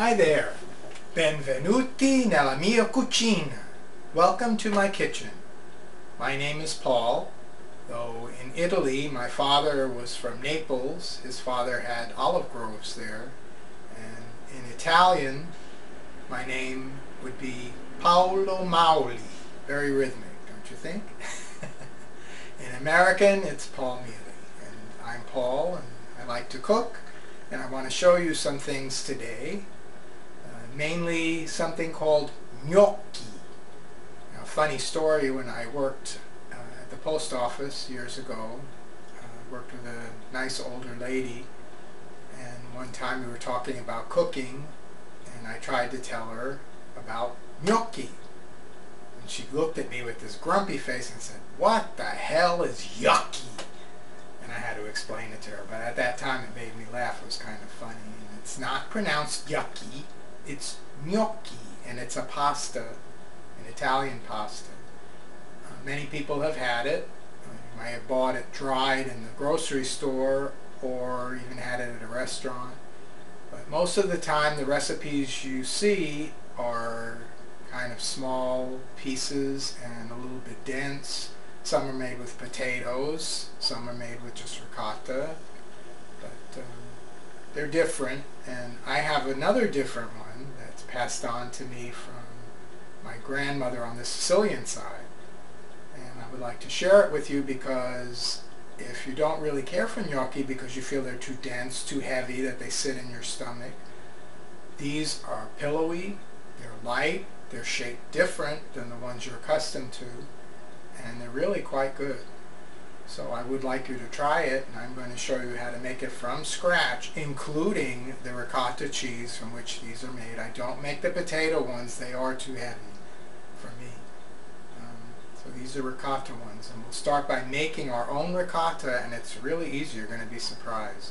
Hi there. Benvenuti nella mia cucina. Welcome to my kitchen. My name is Paul. Though in Italy, my father was from Naples. His father had olive groves there. And in Italian, my name would be Paolo Mauli. Very rhythmic, don't you think? in American, it's Paul Mealie. And I'm Paul, and I like to cook. And I want to show you some things today. Uh, mainly something called gnocchi. Now, funny story, when I worked at the post office years ago. I uh, worked with a nice older lady and one time we were talking about cooking and I tried to tell her about gnocchi. And she looked at me with this grumpy face and said, what the hell is yucky? And I had to explain it to her, but at that time it made me laugh. It was kind of funny. And it's not pronounced yucky, it's gnocchi, and it's a pasta, an Italian pasta. Many people have had it. You might have bought it dried in the grocery store or even had it at a restaurant. But most of the time the recipes you see are kind of small pieces and a little bit dense. Some are made with potatoes, some are made with just ricotta, but um, they're different. And I have another different passed on to me from my grandmother on the Sicilian side And I would like to share it with you because if you don't really care for gnocchi because you feel they're too dense, too heavy, that they sit in your stomach, these are pillowy, they're light, they're shaped different than the ones you're accustomed to, and they're really quite good. So I would like you to try it, and I'm going to show you how to make it from scratch, including the ricotta cheese from which these are made. I don't make the potato ones, they are too heavy for me. Um, so these are ricotta ones. And we'll start by making our own ricotta, and it's really easy. You're going to be surprised.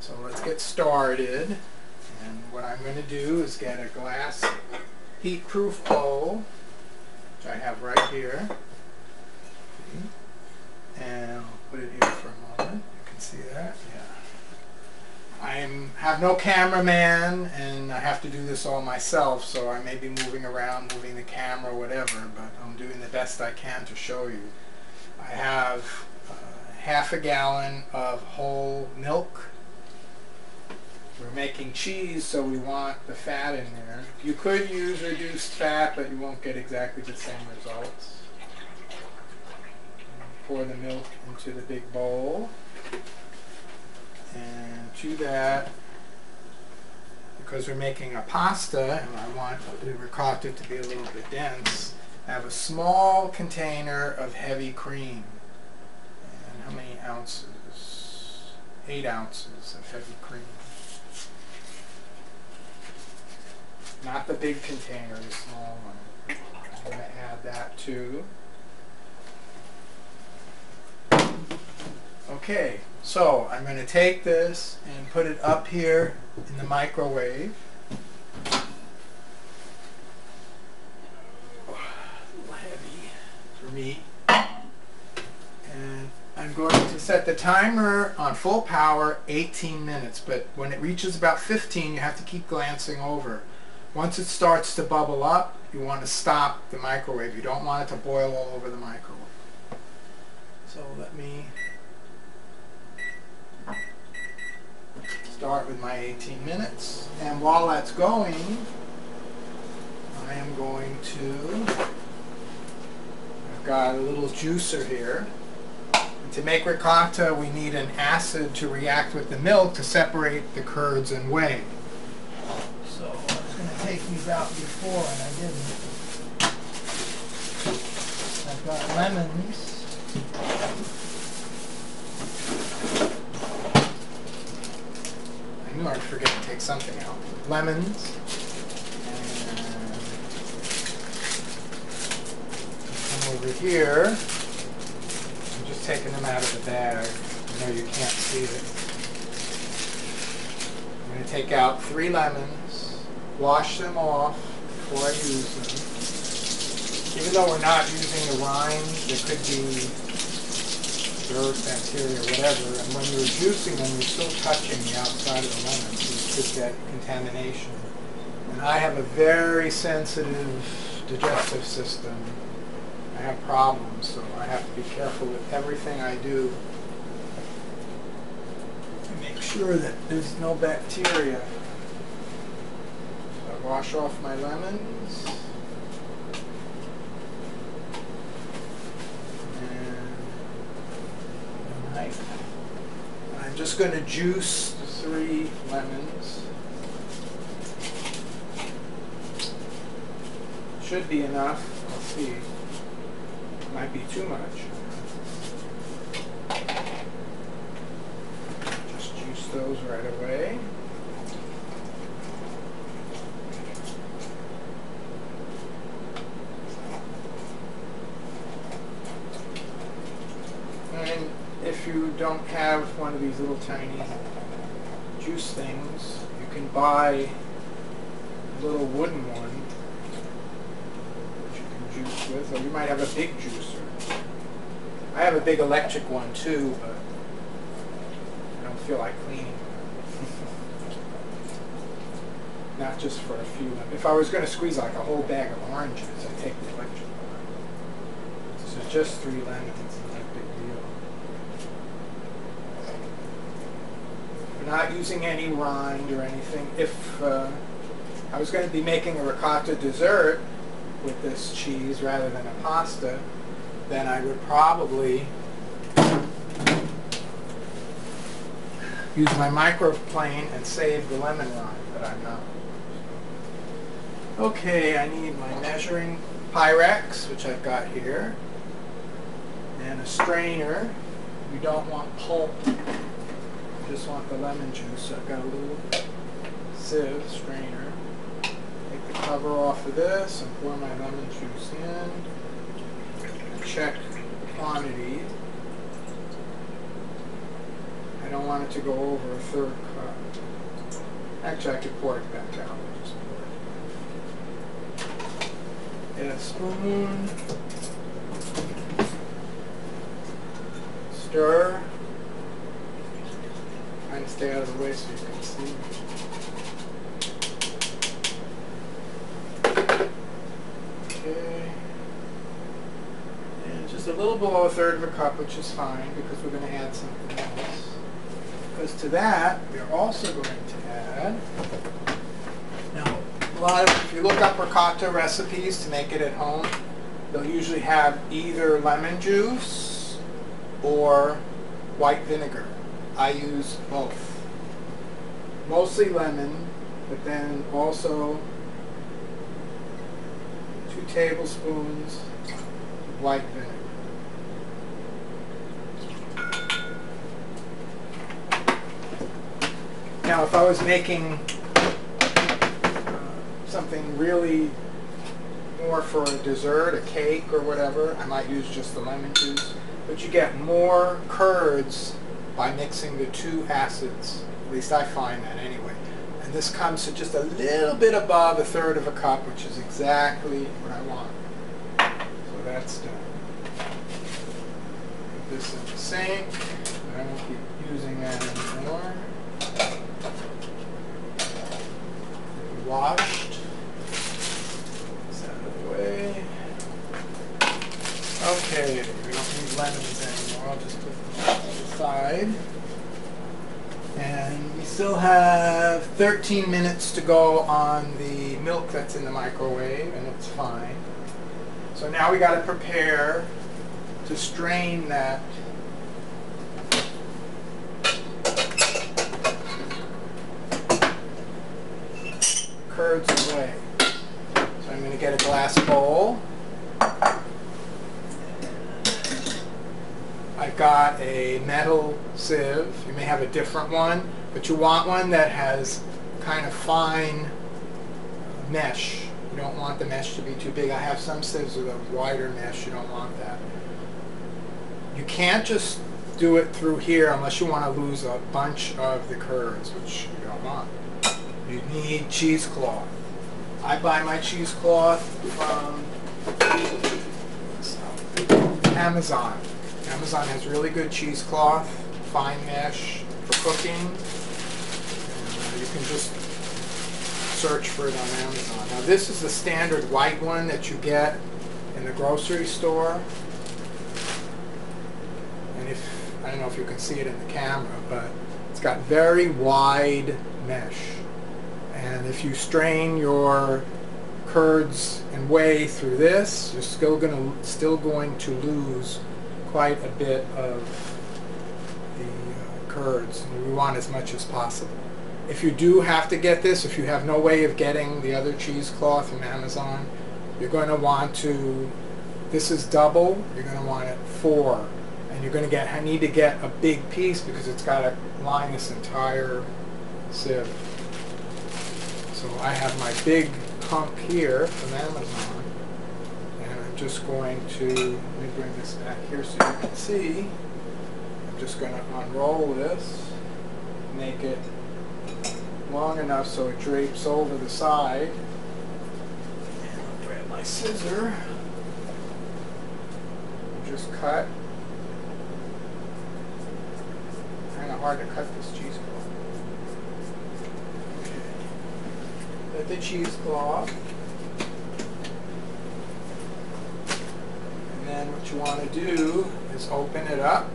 So let's get started. And what I'm going to do is get a glass heat-proof bowl, which I have right here. And I'll put it here for a moment. You can see that. Yeah. I have no cameraman and I have to do this all myself so I may be moving around, moving the camera, whatever, but I'm doing the best I can to show you. I have uh, half a gallon of whole milk. We're making cheese so we want the fat in there. You could use reduced fat but you won't get exactly the same results. Pour the milk into the big bowl. And to that because we're making a pasta and I want the ricotta to be a little bit dense I have a small container of heavy cream. And how many ounces? Eight ounces of heavy cream. Not the big container, the small one. I'm going to add that too Okay, so I'm going to take this and put it up here in the microwave. A little heavy for me. And I'm going to set the timer on full power 18 minutes, but when it reaches about 15 you have to keep glancing over. Once it starts to bubble up, you want to stop the microwave. You don't want it to boil all over the microwave. So let me start with my 18 minutes. And while that's going, I am going to, I've got a little juicer here. And to make ricotta, we need an acid to react with the milk to separate the curds and whey. So I was going to take these out before and I didn't. I've got lemons. I knew I'd forget to take something out. Lemons. come over here. I'm just taking them out of the bag. I know you can't see it. I'm going to take out three lemons, wash them off before I use them. Even though we're not using the rind, there could be dirt, bacteria, whatever, and when you're juicing them, you're still touching the outside of the lemon, so you could get contamination. And I have a very sensitive digestive system. I have problems, so I have to be careful with everything I do. And make sure that there's no bacteria. So I wash off my lemons. And I- I'm just going to juice the three lemons. Should be enough. Let's see. Might be too much. Just juice those right away. And if you don't have one of these little tiny juice things, you can buy a little wooden one that you can juice with, or you might have a big juicer. I have a big electric one too, but I don't feel like cleaning. Not just for a few. If I was going to squeeze like a whole bag of oranges, I'd take the electric one. This is just three lemons, not a big deal. We're not using any rind or anything. If uh, I was going to be making a ricotta dessert with this cheese rather than a pasta, then I would probably use my microplane and save the lemon rind, but I'm not. Okay, I need my measuring Pyrex, which I've got here, and a strainer. You don't want pulp, just want the lemon juice. So I've got a little sieve strainer. Take the cover off of this and pour my lemon juice in. And check quantity. I don't want it to go over a third cup. Actually, I could pour it back out. Just it. A spoon. Stir. And stay out of the way so you can see. Okay. And just a little below a third of a cup, which is fine because we're going to add something else. Because to that, we're also going to add, now, a lot of, if you look up ricotta recipes to make it at home, they'll usually have either lemon juice or white vinegar. I use both. Mostly lemon, but then also two tablespoons of white vinegar. Now, if I was making uh, something really more for a dessert, a cake or whatever, I might use just the lemon juice. But you get more curds by mixing the two acids. At least I find that anyway. And this comes to just a little bit above a third of a cup, which is exactly what I want. So that's done. Put this in the sink. I won't keep using that anymore. Washed. Out of the way. Okay, we don't need lemons anymore. I'll just put them off to the side. And we still have 13 minutes to go on the milk that's in the microwave, and it's fine. So now we got to prepare to strain that curds away. So I'm going to get a glass bowl. Got a metal sieve. You may have a different one, but you want one that has kind of fine mesh. You don't want the mesh to be too big. I have some sieves with a wider mesh. You don't want that. You can't just do it through here unless you want to lose a bunch of the curds, which you don't want. You need cheesecloth. I buy my cheesecloth from Amazon. Amazon has really good cheesecloth, fine mesh for cooking. And, uh, you can just search for it on Amazon. Now this is the standard white one that you get in the grocery store. And if, I don't know if you can see it in the camera, but it's got very wide mesh. And if you strain your curds and whey through this, you're still going to still going to lose quite a bit of the uh, curds. And we want as much as possible. If you do have to get this, if you have no way of getting the other cheesecloth from Amazon, you're going to want to, this is double, you're going to want it four. And you're going to get, I need to get a big piece because it's got to line this entire sieve. So I have my big hunk here from Amazon. Just going to, let me bring this back here so you can see. I'm just going to unroll this, make it long enough so it drapes over the side. And I'll grab my scissor. Just cut. Kind of hard to cut this cheesecloth. Okay. Let the cheesecloth. And what you want to do is open it up.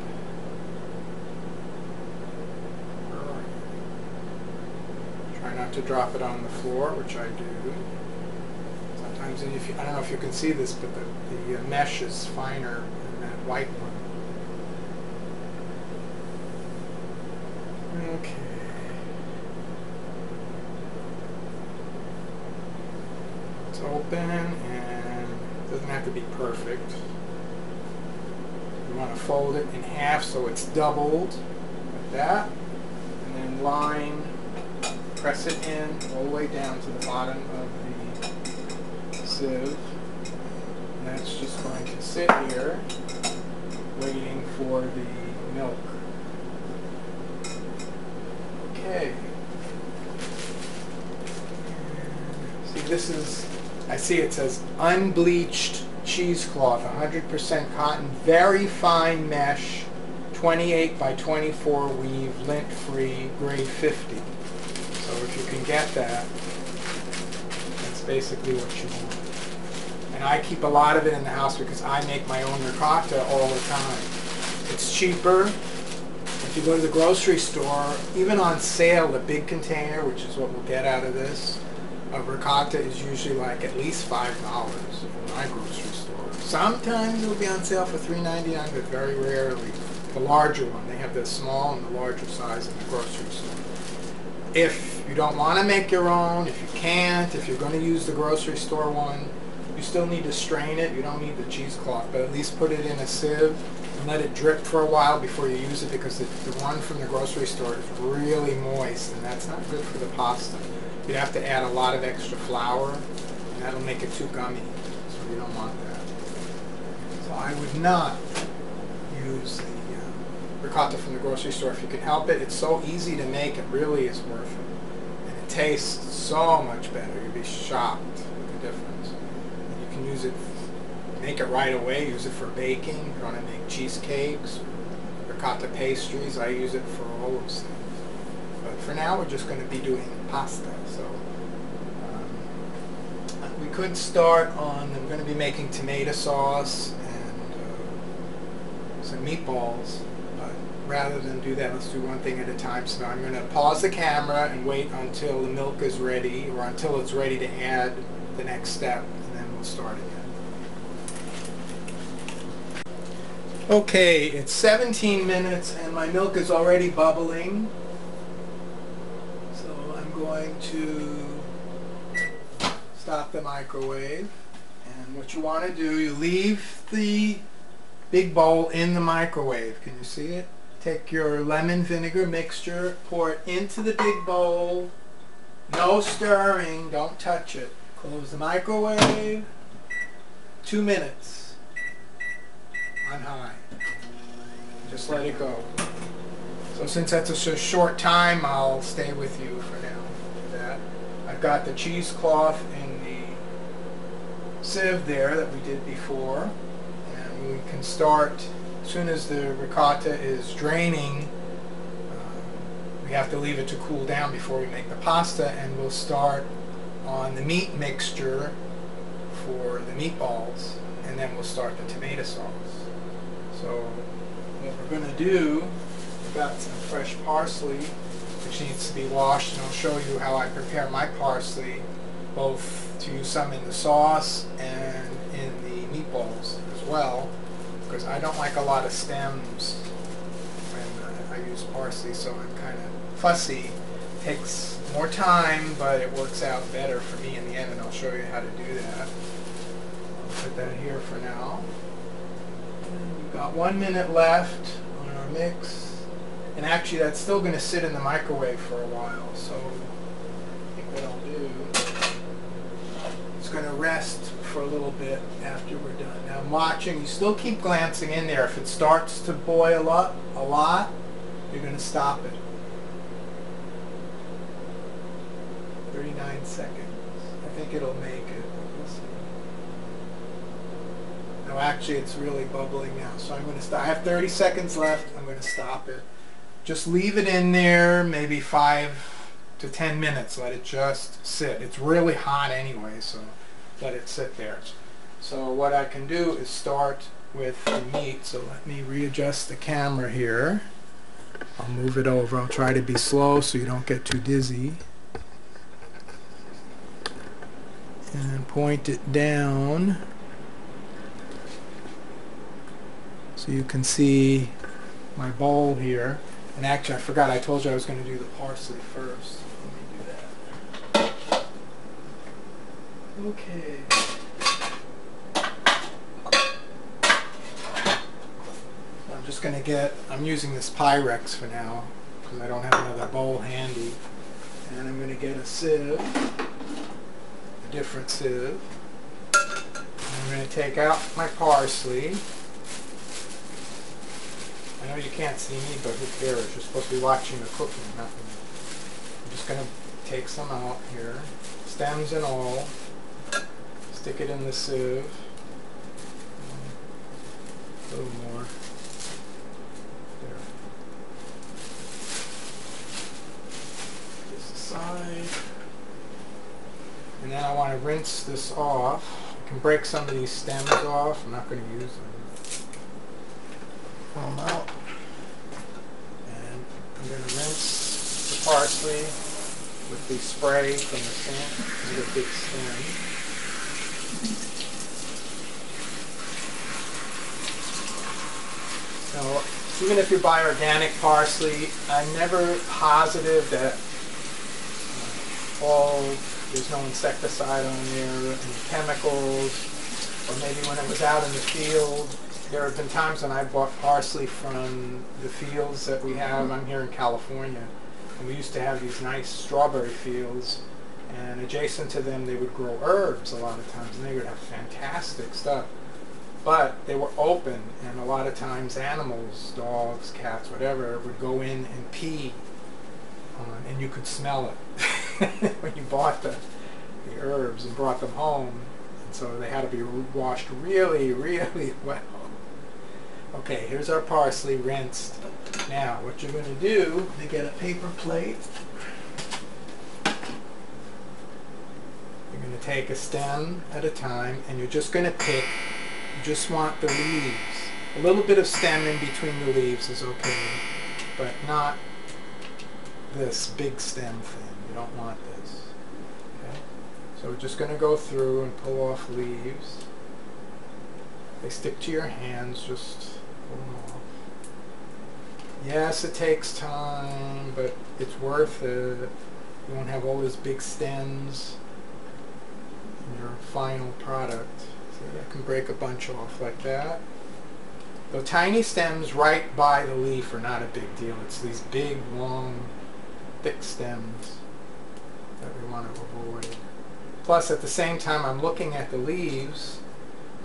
Try not to drop it on the floor, which I do. Sometimes, and if you, I don't know if you can see this, but the, the uh, mesh is finer than that white one. Okay. It's open and it doesn't have to be perfect. You want to fold it in half so it's doubled, like that, and then line press it in all the way down to the bottom of the sieve. And that's just going to sit here waiting for the milk. Okay. See, this is, I see it says unbleached cheesecloth, 100% cotton, very fine mesh, 28 by 24 weave, lint-free, grade 50. So if you can get that, that's basically what you want. And I keep a lot of it in the house because I make my own ricotta all the time. It's cheaper. If you go to the grocery store, even on sale, the big container, which is what we'll get out of this, of ricotta is usually like at least $5 in my grocery store. Sometimes it'll be on sale for $3.99, but very rarely. The larger one. They have the small and the larger size in the grocery store if you don't want to make your own, if you can't, if you're going to use the grocery store one, you still need to strain it. You don't need the cheesecloth, but at least put it in a sieve and let it drip for a while before you use it because the, the one from the grocery store is really moist and that's not good for the pasta. You'd have to add a lot of extra flour and that'll make it too gummy, so you don't want that. So I would not use the uh, ricotta from the grocery store if you can help it. It's so easy to make, it really is worth it. And it tastes so much better. You'd be shocked at the difference. And you can use it, make it right away, use it for baking. If you want to make cheesecakes, ricotta pastries, I use it for all those things. But for now, we're just going to be doing pasta. So um, we could start on, I'm going to be making tomato sauce and uh, some meatballs But rather than do that, let's do one thing at a time. So I'm going to pause the camera and wait until the milk is ready or until it's ready to add the next step and then we'll start again. Okay, it's 17 minutes and my milk is already bubbling. Going to stop the microwave. And what you want to do, you leave the big bowl in the microwave. Can you see it? Take your lemon vinegar mixture, pour it into the big bowl. No stirring, don't touch it. Close the microwave. Two minutes on high. Just let it go. So since that's a short time, I'll stay with you for now. That I've got the cheesecloth in the sieve there that we did before. And we can start as soon as the ricotta is draining, uh, we have to leave it to cool down before we make the pasta, and we'll start on the meat mixture for the meatballs and then we'll start the tomato sauce. So what we're going to do, we've got some fresh parsley which needs to be washed and I'll show you how I prepare my parsley both to use some in the sauce and in the meatballs as well because I don't like a lot of stems when uh, I use parsley so I'm kind of fussy. takes more time but it works out better for me in the end and I'll show you how to do that. I'll put that here for now. We've got one minute left on our mix. And actually that's still going to sit in the microwave for a while, so I think what I'll do is going to rest for a little bit after we're done. Now I'm watching, you still keep glancing in there. If it starts to boil up a lot, you're going to stop it. 39 seconds. I think it'll make it. No, actually it's really bubbling now, so I'm going to stop. I have 30 seconds left. I'm going to stop it just leave it in there maybe five to ten minutes. Let it just sit. It's really hot anyway so let it sit there. So what I can do is start with the meat. So let me readjust the camera here. I'll move it over. I'll try to be slow so you don't get too dizzy. And point it down so you can see my bowl here and actually, I forgot, I told you I was going to do the parsley first. Let me do that. Okay. I'm just going to get, I'm using this Pyrex for now, because I don't have another bowl handy. And I'm going to get a sieve, a different sieve. I'm going to take out my parsley. I know you can't see me, but who cares? You're supposed to be watching the cooking, nothing. I'm just going to take some out here, stems and all, stick it in the sieve, a little more. There. This aside. And then I want to rinse this off. I can break some of these stems off. I'm not going to use them pull them out. And I'm going to rinse the parsley with the spray from the stem, the big stem. So even if you buy organic parsley, I'm never positive that uh, all there's no insecticide on there, any chemicals, or maybe when it was out in the field, there have been times when I bought parsley from the fields that we have. I'm here in California, and we used to have these nice strawberry fields, and adjacent to them they would grow herbs a lot of times, and they would have fantastic stuff. But they were open, and a lot of times animals, dogs, cats, whatever, would go in and pee, uh, and you could smell it when you bought the, the herbs and brought them home. And so they had to be washed really, really well. Okay, here's our parsley rinsed. Now, what you're going to do, to get a paper plate. You're going to take a stem at a time, and you're just going to pick, you just want the leaves. A little bit of stem in between the leaves is okay, but not this big stem thing. You don't want this. Okay? So we're just going to go through and pull off leaves. They stick to your hands, just Yes, it takes time, but it's worth it. You won't have all those big stems in your final product. So I can break a bunch off like that. The tiny stems right by the leaf are not a big deal. It's these big, long, thick stems that we want to avoid. Plus, at the same time, I'm looking at the leaves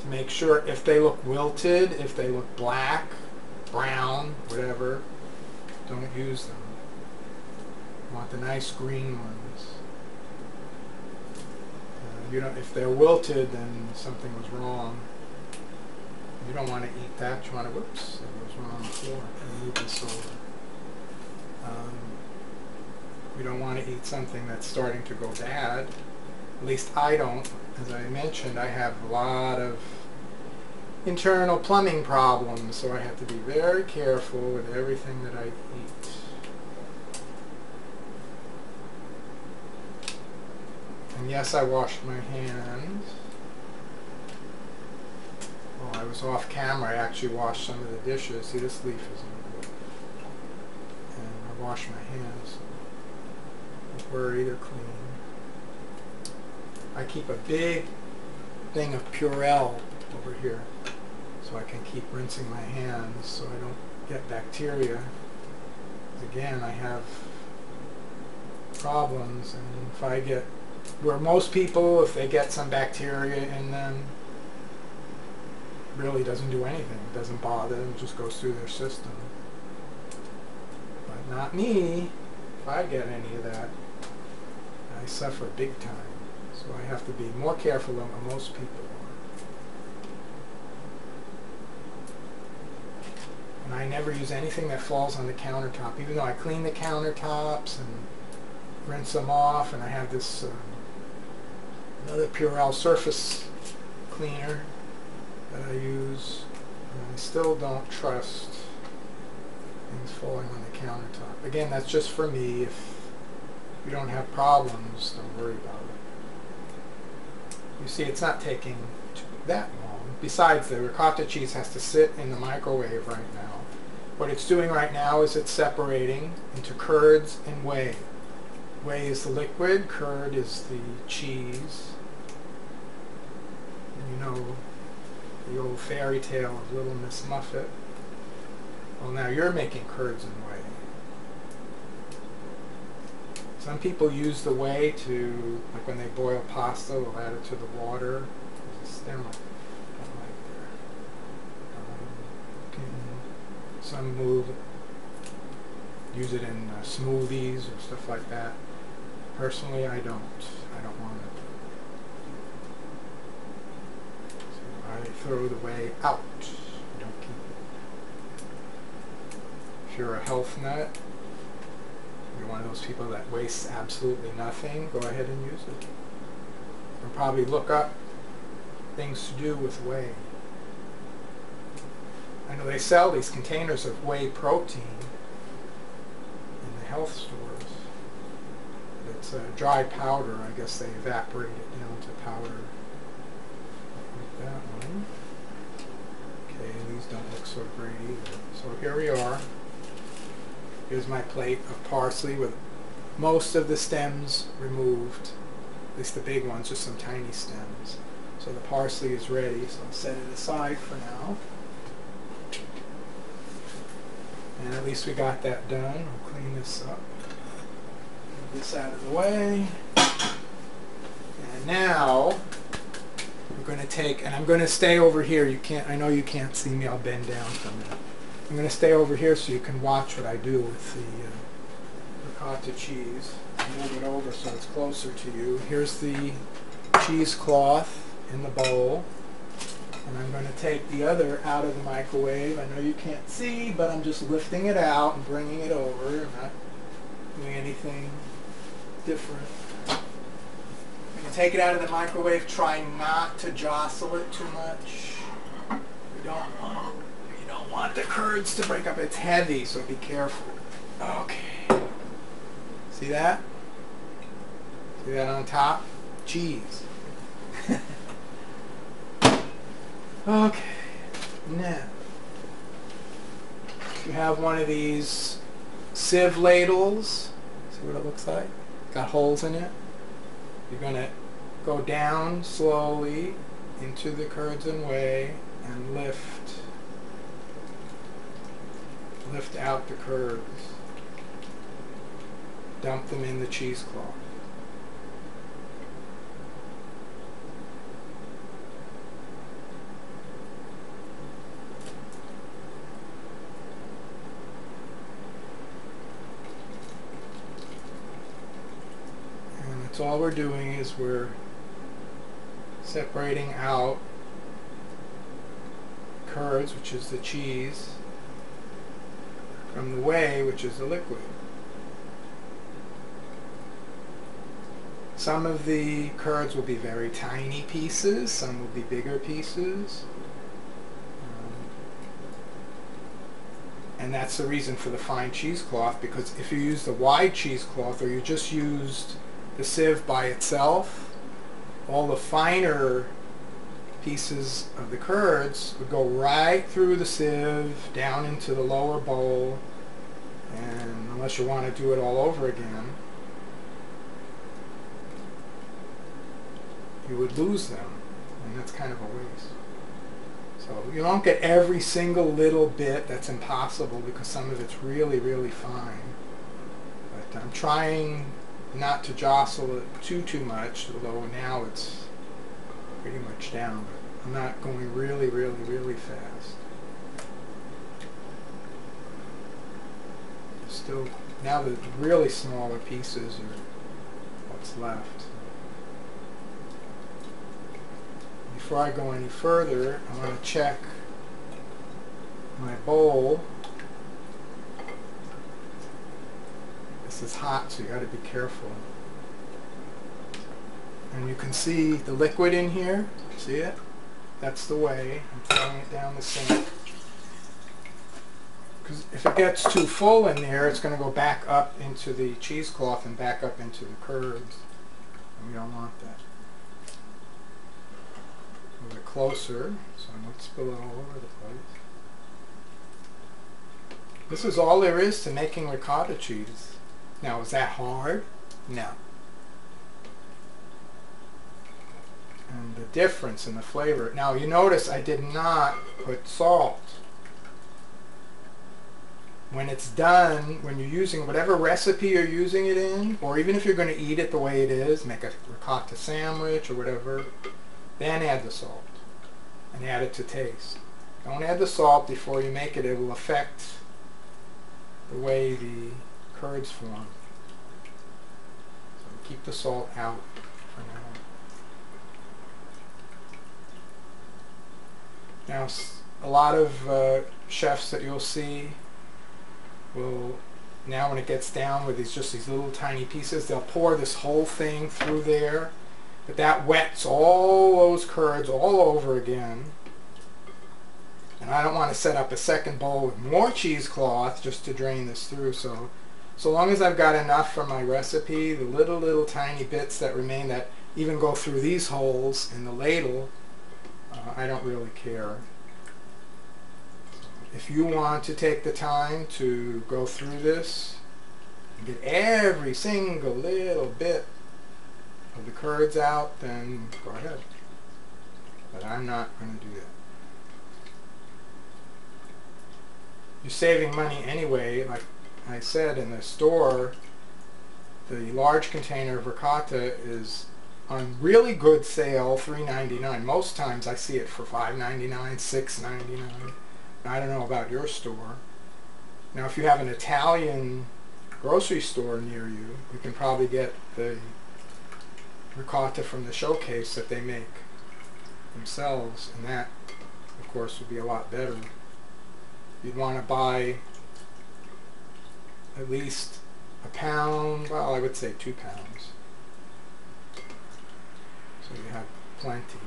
to make sure if they look wilted, if they look black, brown, whatever, don't use them. You want the nice green ones. Uh, you know, if they're wilted, then something was wrong. You don't want to eat that. You want to, whoops, it was wrong before. Move this over. Um, you don't want to eat something that's starting to go bad. At least I don't. As I mentioned, I have a lot of internal plumbing problems, so I have to be very careful with everything that I eat. And yes, I washed my hands. While I was off camera, I actually washed some of the dishes. See, this leaf isn't good. And I washed my hands. Worry, they're clean. I keep a big thing of Purell over here so I can keep rinsing my hands so I don't get bacteria. Again, I have problems and if I get, where most people, if they get some bacteria in them, really doesn't do anything. It doesn't bother them, just goes through their system. But not me. If I get any of that, I suffer big time. So I have to be more careful than most people are. And I never use anything that falls on the countertop, even though I clean the countertops and rinse them off, and I have this uh, another Purell surface cleaner that I use. And I still don't trust things falling on the countertop. Again, that's just for me. If you don't have problems, don't worry about it. You see, it's not taking that long. Besides, the ricotta cheese has to sit in the microwave right now. What it's doing right now is it's separating into curds and whey. Whey is the liquid, curd is the cheese. And you know the old fairy tale of Little Miss Muffet. Well, now you're making curds and whey. Some people use the whey to, like when they boil pasta, they'll add it to the water. A right there. Um, some move, use it in uh, smoothies or stuff like that. Personally, I don't. I don't want it. So I throw the whey out. Don't keep it. If you're a health nut, you're one of those people that wastes absolutely nothing, go ahead and use it. You'll probably look up things to do with whey. I know they sell these containers of whey protein in the health stores. It's a dry powder. I guess they evaporate it down to powder. Like that one. Okay, these don't look so great either. So here we are. Here's my plate of parsley with most of the stems removed. At least the big ones, just some tiny stems. So the parsley is ready, so I'll set it aside for now. And at least we got that done. I'll clean this up. Move this out of the way. And now we're going to take, and I'm going to stay over here. You can't, I know you can't see me. I'll bend down for a minute. I'm going to stay over here so you can watch what I do with the uh, ricotta cheese. Move it over so it's closer to you. Here's the cheesecloth in the bowl. And I'm going to take the other out of the microwave. I know you can't see, but I'm just lifting it out and bringing it over. I'm not doing anything different. I'm going to take it out of the microwave, try not to jostle it too much. You don't want you don't want the curds to break up. It's heavy, so be careful. Okay. See that? See that on top? Cheese. Okay, now you have one of these sieve ladles. See what it looks like? Got holes in it. You're going to go down slowly into the curds and whey and lift lift out the curds. Dump them in the cheesecloth. So all we're doing is we're separating out curds, which is the cheese, from the whey, which is the liquid. Some of the curds will be very tiny pieces, some will be bigger pieces. Um, and that's the reason for the fine cheesecloth because if you use the wide cheesecloth or you just used the sieve by itself, all the finer pieces of the curds would go right through the sieve down into the lower bowl and unless you want to do it all over again you would lose them and that's kind of a waste. So you don't get every single little bit that's impossible because some of it's really really fine. But I'm trying not to jostle it too too much although now it's pretty much down, I'm not going really, really, really fast. Still, now the really smaller pieces are what's left. Before I go any further, I want to check my bowl. This is hot, so you got to be careful. And you can see the liquid in here. See it? That's the whey. I'm throwing it down the sink. Because if it gets too full in there it's going to go back up into the cheesecloth and back up into the curds. And we don't want that. A little bit closer so I don't spill it all over the place. This is all there is to making ricotta cheese now is that hard? no and the difference in the flavor. Now you notice I did not put salt. When it's done, when you're using whatever recipe you're using it in, or even if you're going to eat it the way it is, make a ricotta sandwich or whatever, then add the salt and add it to taste. Don't add the salt before you make it. It will affect the way the curds form. So keep the salt out for now. Now, a lot of uh, chefs that you'll see will, now when it gets down with these just these little tiny pieces, they'll pour this whole thing through there. But that wets all those curds all over again. And I don't want to set up a second bowl with more cheesecloth just to drain this through. So, so long as I've got enough for my recipe, the little, little tiny bits that remain that even go through these holes in the ladle, uh, I don't really care. If you want to take the time to go through this and get every single little bit of the curds out, then go ahead. But I'm not going to do that. You're saving money anyway, like I said in the store, the large container of ricotta is on really good sale, $3.99. Most times I see it for $5.99, $6.99. I don't know about your store. Now if you have an Italian grocery store near you, you can probably get the ricotta from the showcase that they make themselves, and that, of course, would be a lot better. You'd want to buy at least a pound, well, I would say two pounds so you have plenty.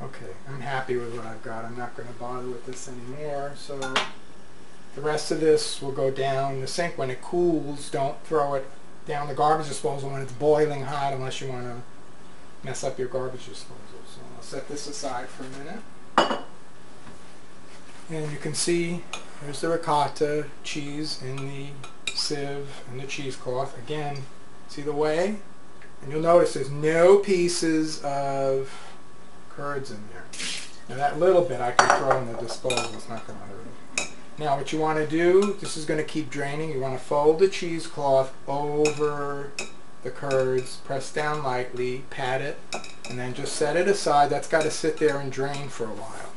Okay, I'm happy with what I've got. I'm not going to bother with this anymore. So the rest of this will go down the sink. When it cools, don't throw it down the garbage disposal when it's boiling hot unless you want to mess up your garbage disposal. So I'll set this aside for a minute. And you can see there's the ricotta cheese in the sieve and the cheesecloth. Again, see the whey? And you'll notice there's no pieces of curds in there. Now that little bit I can throw in the disposal. It's not going to hurt. Now what you want to do, this is going to keep draining. You want to fold the cheesecloth over the curds, press down lightly, pat it, and then just set it aside. That's got to sit there and drain for a while.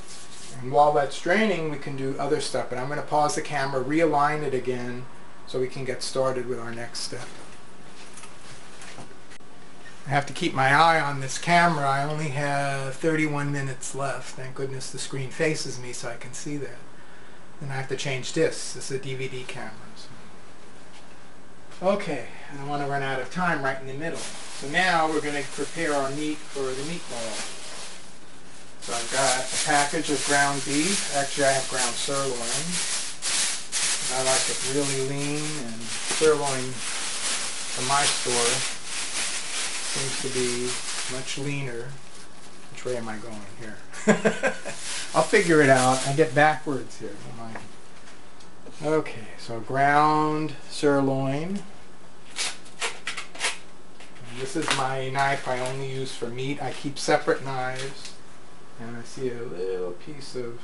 And while that's draining, we can do other stuff. But I'm going to pause the camera, realign it again, so we can get started with our next step. I have to keep my eye on this camera. I only have 31 minutes left. Thank goodness the screen faces me so I can see that. Then I have to change this. This is a DVD camera. Okay, I don't want to run out of time right in the middle. So now we're going to prepare our meat for the meatball. So I've got a package of ground beef. Actually, I have ground sirloin. I like it really lean and sirloin from my store seems to be much leaner. Which way am I going here? I'll figure it out. I get backwards here. Okay, so ground sirloin. This is my knife I only use for meat. I keep separate knives. And I see a little piece of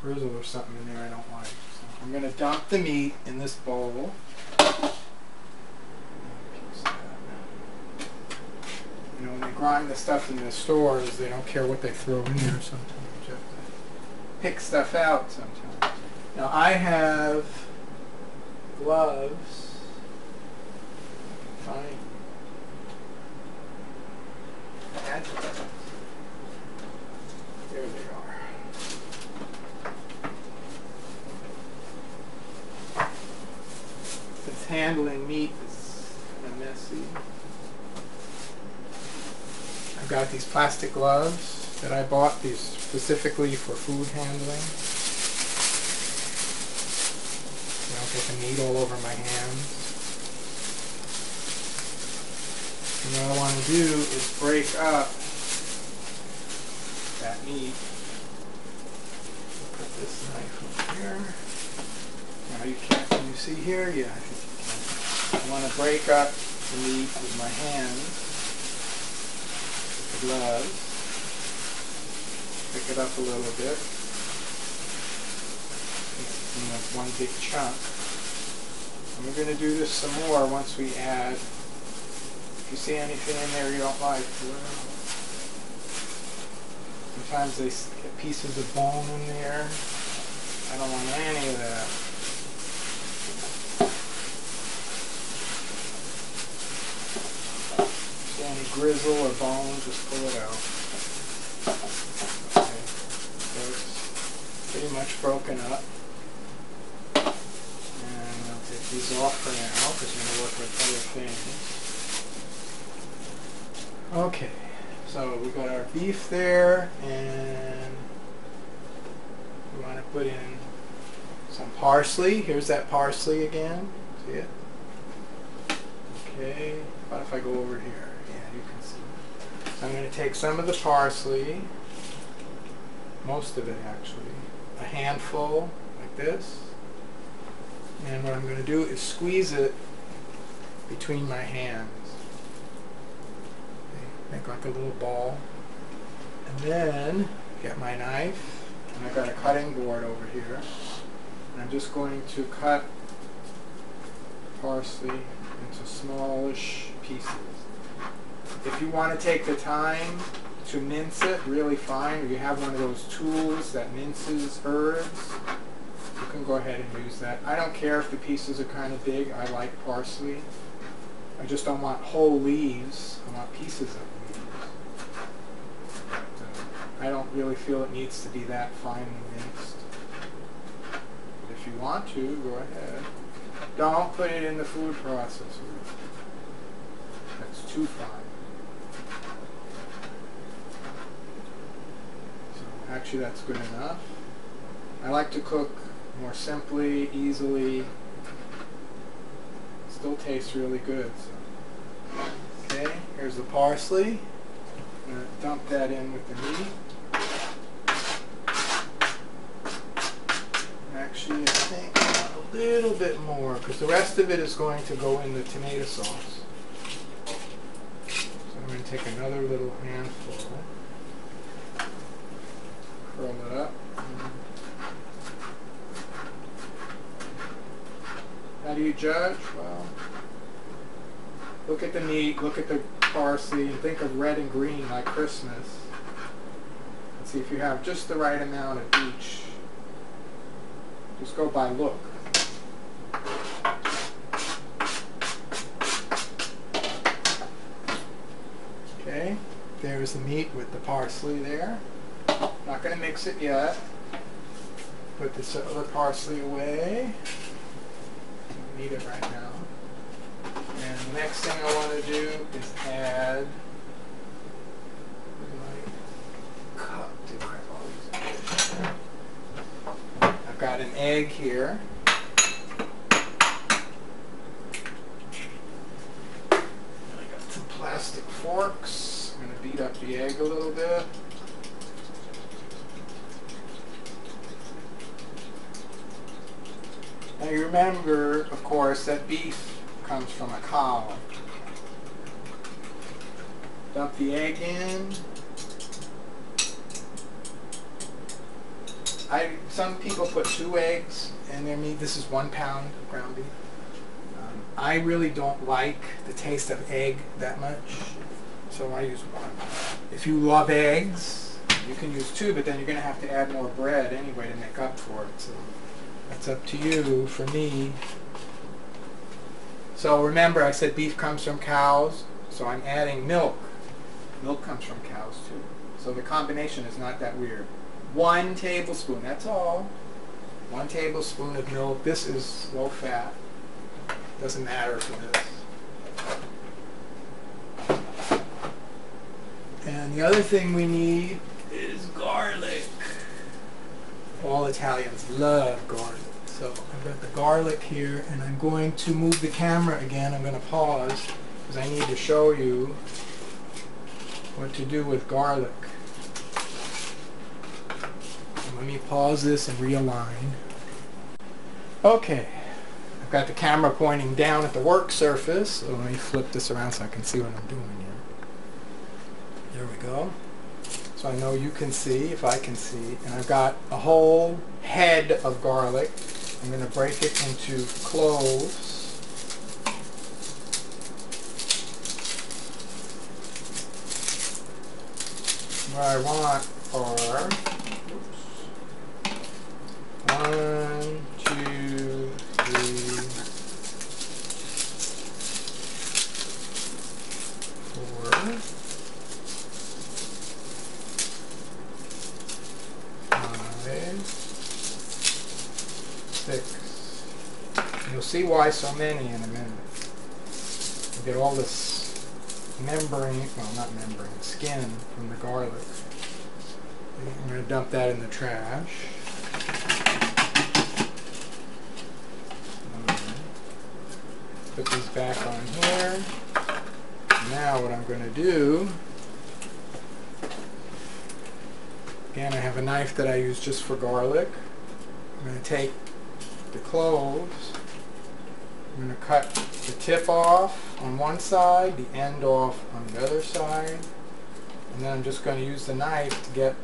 grizzle or something in there I don't like. So I'm going to dump the meat in this bowl. You know, when they grind the stuff in the stores, they don't care what they throw in there sometimes. You have to pick stuff out sometimes. Now I have gloves. Fine. There they are. Since handling meat is kind of messy. I've got these plastic gloves that I bought these specifically for food handling. I don't get the meat all over my hands. And what I want to do is break up that meat. Put this knife over here. Now you can't, can you see here? Yeah, I think you can. I want to break up the meat with my hands, the gloves. Pick it up a little bit. Know, one big chunk. And we're going to do this some more once we add you see anything in there you don't like, sometimes they get pieces of bone in there. I don't want any of that. See any grizzle or bone, just pull it out. Okay. So it's pretty much broken up. And I'll take these off for now because I'm going to work with other things. Okay, so we got our beef there, and we want to put in some parsley. Here's that parsley again. See it? Okay, what if I go over here? Yeah, you can see. I'm going to take some of the parsley, most of it actually, a handful like this, and what I'm going to do is squeeze it between my hands make like a little ball. And then get my knife, and I've got a cutting board over here. And I'm just going to cut parsley into smallish pieces. If you want to take the time to mince it really fine, or you have one of those tools that minces herbs, you can go ahead and use that. I don't care if the pieces are kind of big. I like parsley. I just don't want whole leaves. I want pieces of I don't really feel it needs to be that finely mixed. But if you want to, go ahead. Don't put it in the food processor. That's too fine. So actually that's good enough. I like to cook more simply, easily. Still tastes really good. So. Okay, here's the parsley. I'm going to dump that in with the meat. actually, I think a little bit more, because the rest of it is going to go in the tomato sauce. So I'm going to take another little handful, curl it up. Mm-hmm. How do you judge? Well, look at the meat, look at the parsley, and think of red and green like Christmas. And see if you have just the right amount of each. Just go by look. Okay, there's the meat with the parsley there. Not going to mix it yet. Put this other parsley away. Don't need it right now. And the next thing I want to do is add my cup. I've got an egg here. I got some plastic forks. Beat up the egg a little bit. Now you remember, of course, that beef comes from a cow. Dump the egg in. I some people put two eggs in their meat. This is one pound of ground beef. Um, I really don't like the taste of egg that much, so I use one. If you love eggs, you can use two, but then you're going to have to add more bread anyway to make up for it. So that's up to you. For me, so remember I said beef comes from cows, so I'm adding milk. Milk comes from cows too. So the combination is not that weird. One tablespoon, that's all. One tablespoon of milk. This is low fat. Doesn't matter for this. And the other thing we need is garlic. All Italians love garlic. So I've got the garlic here and I'm going to move the camera again. I'm going to pause because I need to show you what to do with garlic. Let me pause this and realign. Okay, I've got the camera pointing down at the work surface. So let me flip this around so I can see what I'm doing. There we go. So I know you can see, if I can see. And I've got a whole head of garlic. I'm going to break it into cloves. What I want are one, two, three, four, five, six. You'll see why so many in a minute. You get all this membrane, well not membrane, skin from the garlic. I'm going to dump that in the trash. Put these back on here. Now what I'm going to do, again I have a knife that I use just for garlic. I'm going to take the cloves, I'm going to cut the tip off on one side, the end off on the other side, and then I'm just going to use the knife to get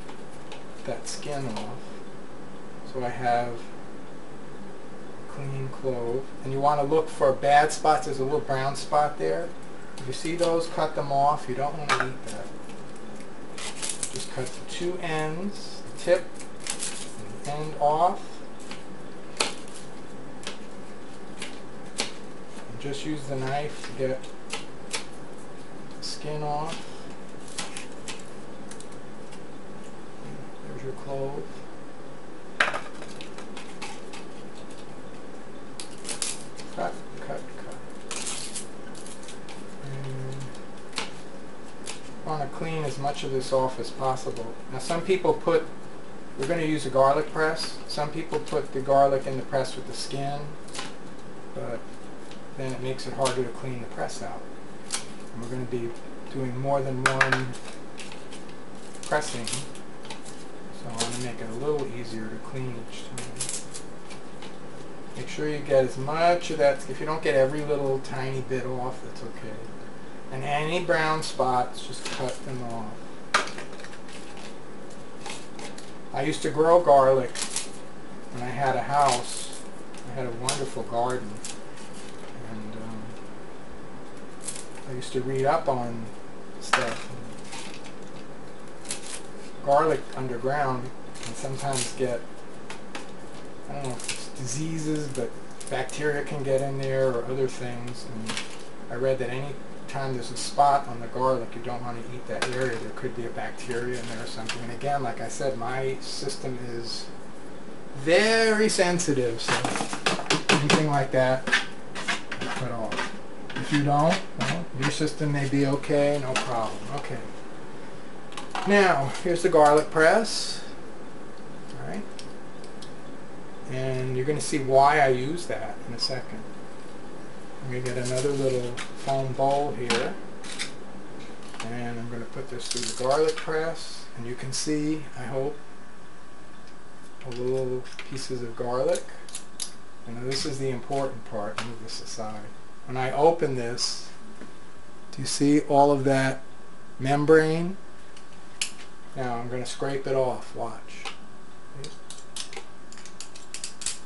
that skin off. So I have clean clove. And you want to look for bad spots. There's a little brown spot there. If you see those, cut them off. You don't want to eat that. Just cut the two ends, the tip, and the end off. And just use the knife to get skin off. There's your clove. Cut, cut, cut. And want to clean as much of this off as possible. Now some people put, we're going to use a garlic press. Some people put the garlic in the press with the skin, but then it makes it harder to clean the press out. And we're going to be doing more than one pressing, so I want to make it a little easier to clean each time. Make sure you get as much of that. If you don't get every little tiny bit off, that's okay. And any brown spots, just cut them off. I used to grow garlic when I had a house. I had a wonderful garden. And um, I used to read up on stuff. Garlic underground can sometimes get, I don't know if it's diseases, but bacteria can get in there or other things. And I read that any time there's a spot on the garlic, you don't want to eat that area. There could be a bacteria in there or something. And again, like I said, my system is very sensitive, so anything like that, cut off. If you don't, your system may be okay, no problem. Okay. Now, here's the garlic press. Alright. And you're going to see why I use that in a second. I'm going to get another little foam bowl here. And I'm going to put this through the garlic press. And you can see, I hope, a little pieces of garlic. And this is the important part. Move this aside. When I open this, do you see all of that membrane? Now I'm going to scrape it off. Watch.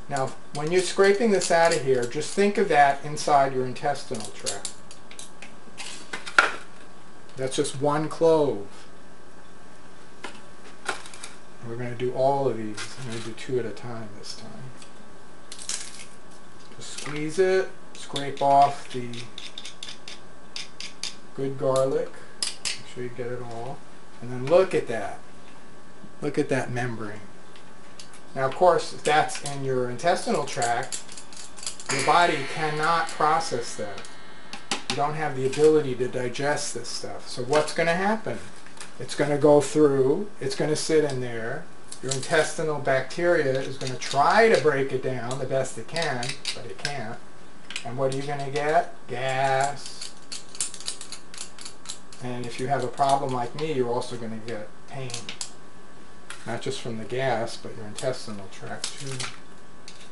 Now, when you're scraping this out of here, just think of that inside your intestinal tract. That's just one clove. We're going to do all of these. I'm going to do two at a time this time. Just squeeze it, scrape off the good garlic. Make sure you get it all. And then look at that. Look at that membrane. Now of course, if that's in your intestinal tract, your body cannot process that. You don't have the ability to digest this stuff. So what's going to happen? It's going to go through, it's going to sit in there. Your intestinal bacteria is going to try to break it down the best it can, but it can't. And what are you going to get? Gas. And if you have a problem like me, you're also going to get pain. Not just from the gas, but your intestinal tract too.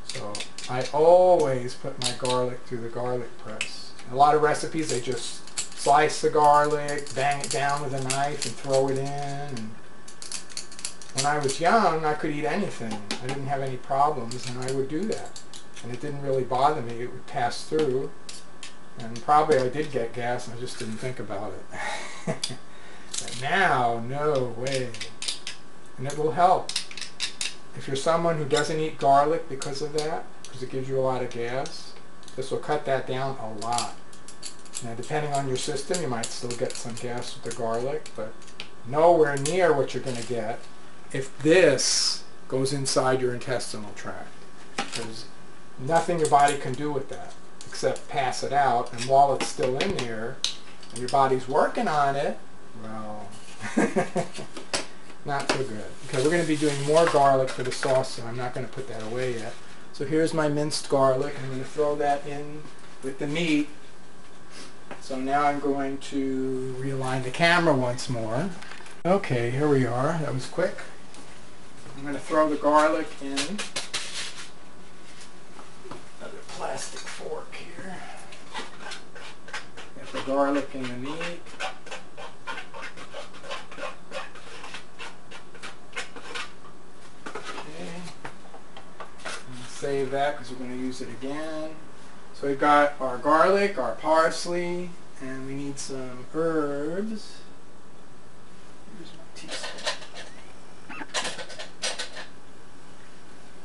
So I always put my garlic through the garlic press. A lot of recipes, they just slice the garlic, bang it down with a knife and throw it in. And when I was young, I could eat anything. I didn't have any problems and I would do that. And it didn't really bother me. It would pass through. And probably I did get gas and I just didn't think about it. but now, no way. And it will help. If you're someone who doesn't eat garlic because of that, because it gives you a lot of gas, this will cut that down a lot. Now depending on your system, you might still get some gas with the garlic, but nowhere near what you're going to get if this goes inside your intestinal tract. There's nothing your body can do with that except pass it out, and while it's still in there, and your body's working on it, well, not so good. Okay, we're going to be doing more garlic for the sauce, so I'm not going to put that away yet. So here's my minced garlic. I'm going to throw that in with the meat. So now I'm going to realign the camera once more. Okay, here we are. That was quick. I'm going to throw the garlic in. Another plastic fork garlic in the meat. Save that because we're going to use it again. So we've got our garlic, our parsley, and we need some herbs.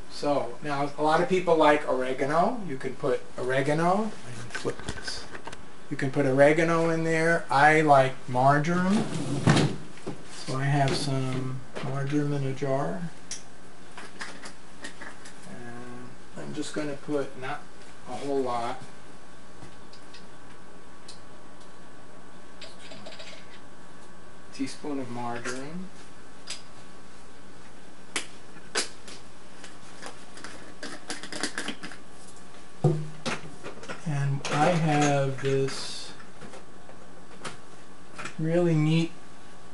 So now a lot of people like oregano. You can put oregano. and flip this. You can put oregano in there. I like marjoram. So I have some marjoram in a jar. And I'm just going to put not a whole lot. Teaspoon of marjoram. And I have this really neat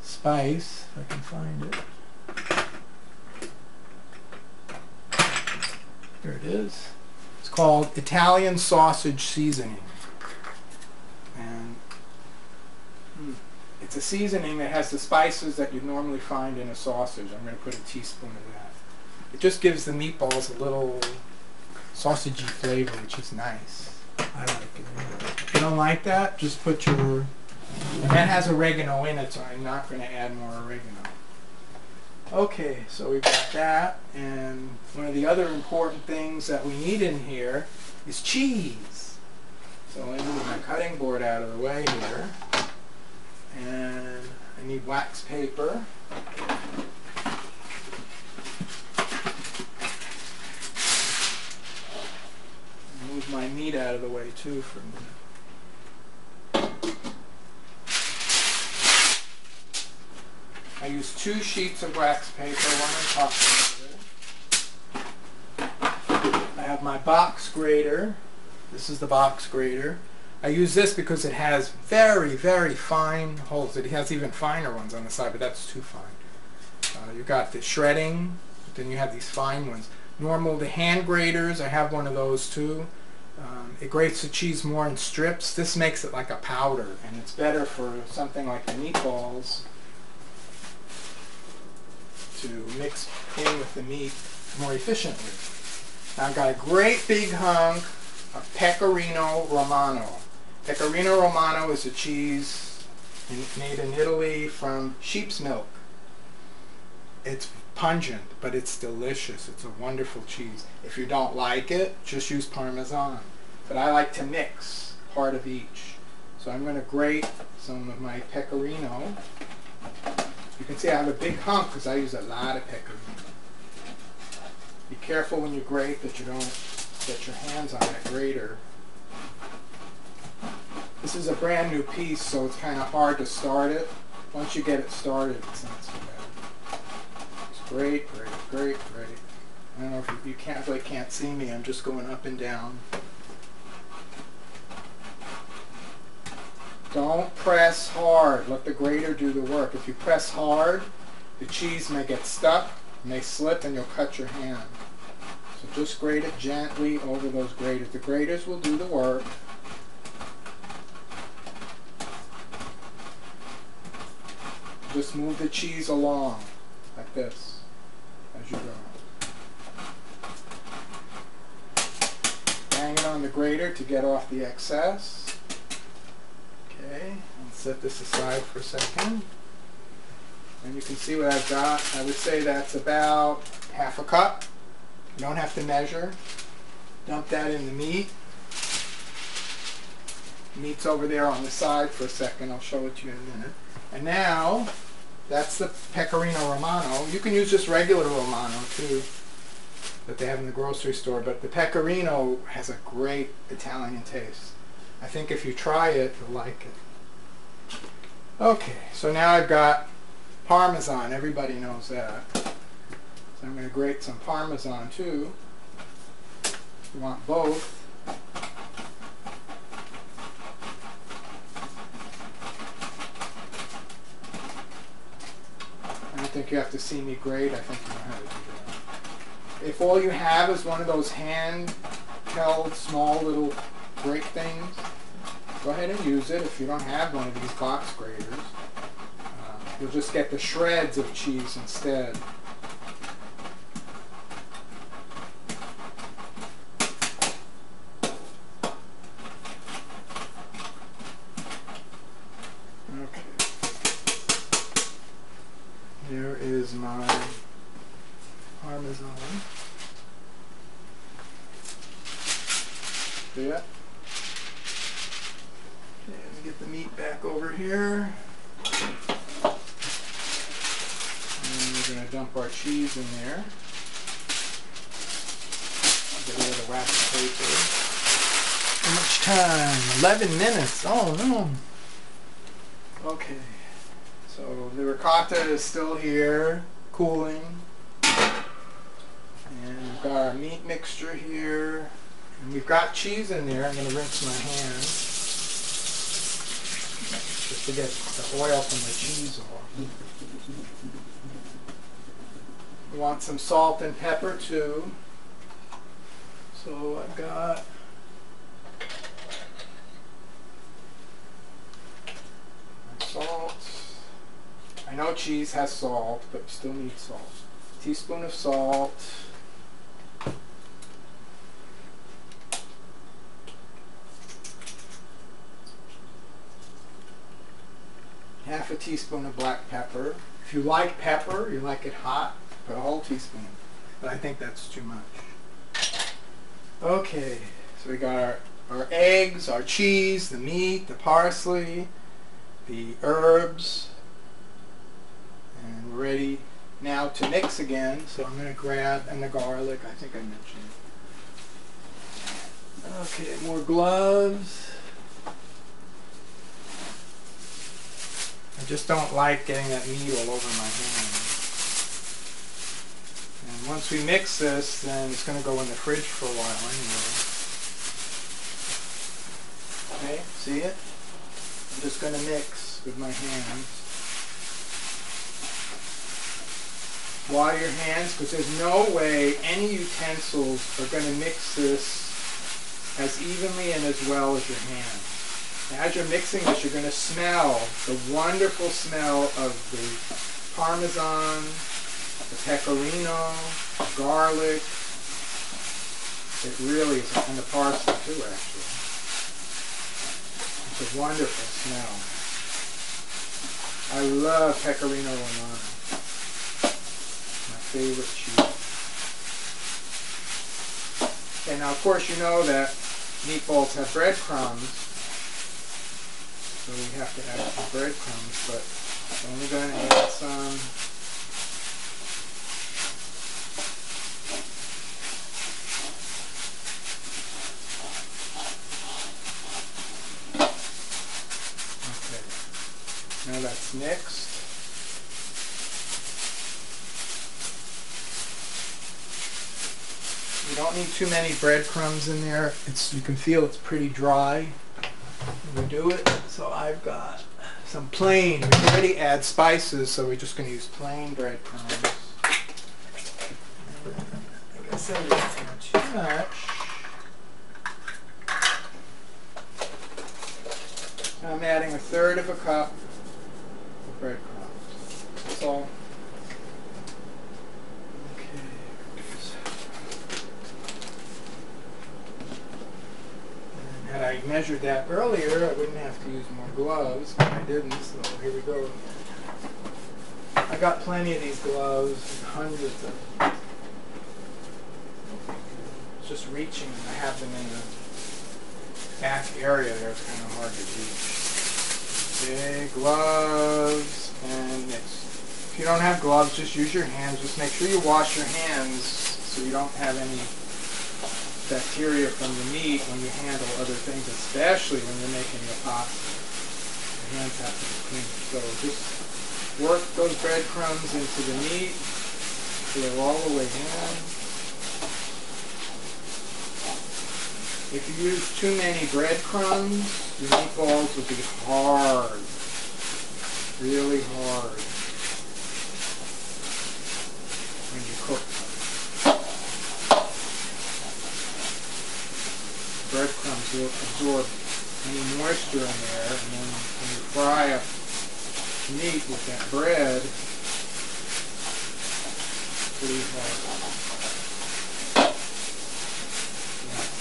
spice, if I can find it. There it is It's called Italian sausage seasoning. And hmm, it's a seasoning that has the spices that you normally find in a sausage. I'm going to put a teaspoon of that. It just gives the meatballs a little sausagey flavor, which is nice. I like it. If you don't like that, just put your... And that has oregano in it, so I'm not going to add more oregano. Okay, so we've got that, and one of the other important things that we need in here is cheese. So let me move my cutting board out of the way here. And I need wax paper. Meat out of the way too for a minute. I use two sheets of wax paper, one on top of the other. I have my box grater. This is the box grater. I use this because it has very, very fine holes. It has even finer ones on the side, but that's too fine. Uh, you got the shredding, then you have these fine ones. Normal, the hand graters, I have one of those too. Um, it grates the cheese more in strips. This makes it like a powder, and it's better for something like the meatballs to mix in with the meat more efficiently. Now I've got a great big hunk of Pecorino Romano. Pecorino Romano is a cheese made in Italy from sheep's milk. It's pungent, but it's delicious. It's a wonderful cheese. If you don't like it, just use Parmesan. But I like to mix part of each. So I'm going to grate some of my Pecorino. You can see I have a big hunk because I use a lot of pecorino. Be careful when you grate that you don't get your hands on that grater. This is a brand new piece, so it's kind of hard to start it. Once you get it started, it's not so bad. It's great, great, great, great. I don't know if you, you can't really can't see me. I'm just going up and down. Don't press hard. Let the grater do the work. If you press hard, the cheese may get stuck, may slip, and you'll cut your hand. So just grate it gently over those graters. The graters will do the work. Just move the cheese along like this as you go. Bang it on the grater to get off the excess. Okay, set this aside for a second. And you can see what I've got. I would say that's about half a cup. You don't have to measure. Dump that in the meat. Meat's over there on the side for a second. I'll show it to you in a minute. And now, that's the Pecorino Romano. You can use just regular Romano too, that they have in the grocery store. But the Pecorino has a great Italian taste. I think if you try it, you'll like it. Okay, so now I've got Parmesan. Everybody knows that. So I'm going to grate some Parmesan too. You want both. I don't think you have to see me grate. I think you know how to do that. If all you have is one of those hand-held small little grate things, go ahead and use it. If you don't have one of these box graters, uh, you'll just get the shreds of cheese instead. There is my Parmesan. See that? Okay, let me get the meat back over here. And we're going to dump our cheese in there. Get rid of the wax paper. How much time? 11 minutes. Oh no. Okay. So the ricotta is still here, cooling. And we've got our meat mixture here. And we've got cheese in there. I'm going to rinse my hands just to get the oil from the cheese off. We want some salt and pepper too. So I've got salt. I know cheese has salt, but you still need salt. Teaspoon of salt. Half a teaspoon of black pepper. If you like pepper, you like it hot, put a whole teaspoon. But I think that's too much. Okay, so we got our, our eggs, our cheese, the meat, the parsley, the herbs, and ready now to mix again. So I'm going to grab, and the garlic, I think I mentioned. Okay, more gloves. I just don't like getting that meat all over my hands. And once we mix this, then it's going to go in the fridge for a while anyway. Okay, see it? Just going to mix with my hands. Water your hands because there's no way any utensils are going to mix this as evenly and as well as your hands. As you're mixing this, you're going to smell the wonderful smell of the parmesan, the pecorino, garlic. It really is, and the parsley too, actually. A wonderful smell. I love pecorino romano. My favorite cheese. And now, of course, you know that meatballs have breadcrumbs. So we have to add some breadcrumbs, but I'm only going to add some. Okay, mixed. You don't need too many breadcrumbs in there. It's you can feel it's pretty dry we do it. So I've got some plain. We already add spices, so we're just going to use plain breadcrumbs. I said, it's not too much. I'm adding a third of a cup breadcrumbs. That's all. Had I measured that earlier, I wouldn't have to use more gloves, but I didn't, so here we go. I got plenty of these gloves, hundreds of them. It's just reaching, I have them in the back area there, it's kind of hard to reach. Okay, gloves, and mix. If you don't have gloves, just use your hands. Just make sure you wash your hands so you don't have any bacteria from the meat when you handle other things, especially when you're making your pasta. Your hands have to be clean. So just work those breadcrumbs into the meat they're all the way in. If you use too many breadcrumbs, your meatballs will be hard, really hard when you cook them. breadcrumbs will absorb any moisture in there, and then when you fry up meat with that bread, pretty hard.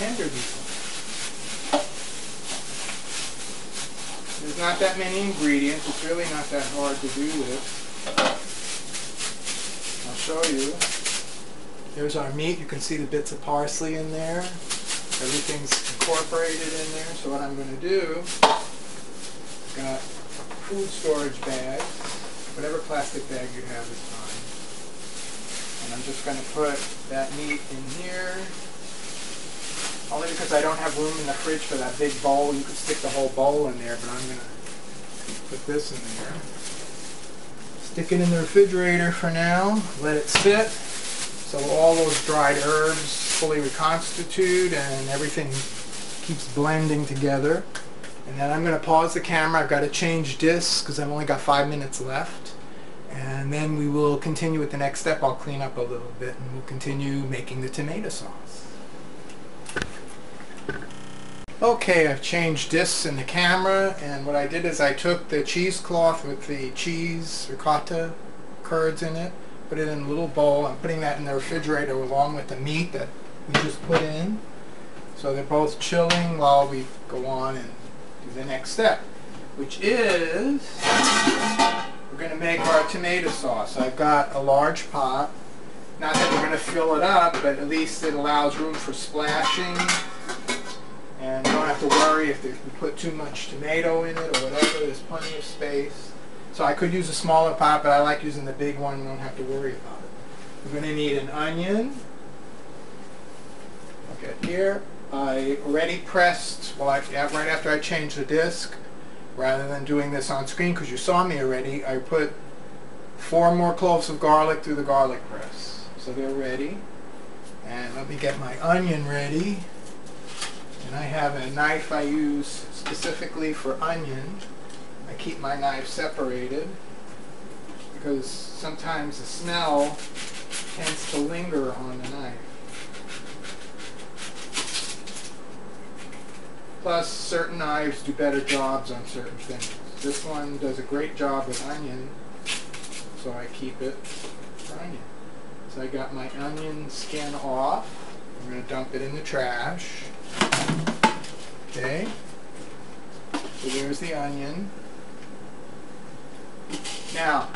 Tender these are. There's not that many ingredients. It's really not that hard to do this. I'll show you. There's our meat. You can see the bits of parsley in there. Everything's incorporated in there. So what I'm going to do, I've got food storage bags. Whatever plastic bag you have is fine. And I'm just going to put that meat in here. Only because I don't have room in the fridge for that big bowl. You could stick the whole bowl in there, but I'm going to put this in there. Stick it in the refrigerator for now. Let it sit. So all those dried herbs fully reconstitute and everything keeps blending together. And then I'm going to pause the camera. I've got to change discs because I've only got five minutes left. And then we will continue with the next step. I'll clean up a little bit and we'll continue making the tomato sauce. Okay, I've changed discs in the camera and what I did is I took the cheesecloth with the cheese ricotta curds in it, put it in a little bowl. I'm putting that in the refrigerator along with the meat that we just put in. So they're both chilling while we go on and do the next step, which is we're going to make our tomato sauce. I've got a large pot. Not that we're going to fill it up, but at least it allows room for splashing. And you don't have to worry if we put too much tomato in it or whatever. There's plenty of space. So I could use a smaller pot, but I like using the big one. You don't have to worry about it. We're going to need an onion, Get here. I already pressed, well, I, right after I changed the disc, rather than doing this on screen, because you saw me already, I put four more cloves of garlic through the garlic press. So they're ready. And let me get my onion ready. And I have a knife I use specifically for onion. I keep my knife separated because sometimes the smell tends to linger on the knife. Plus, certain knives do better jobs on certain things. This one does a great job with onion, so I keep it for onion. So I got my onion skin off. I'm going to dump it in the trash. Okay. So there's the onion. Now,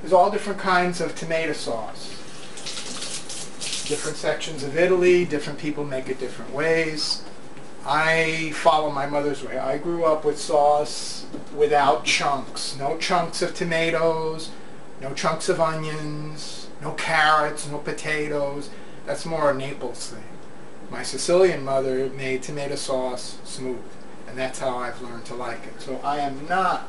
there's all different kinds of tomato sauce. Different sections of Italy, different people make it different ways. I follow my mother's way. I grew up with sauce without chunks. No chunks of tomatoes, no chunks of onions, no carrots, no potatoes. That's more a Naples thing. My Sicilian mother made tomato sauce smooth, and that's how I've learned to like it. So I am not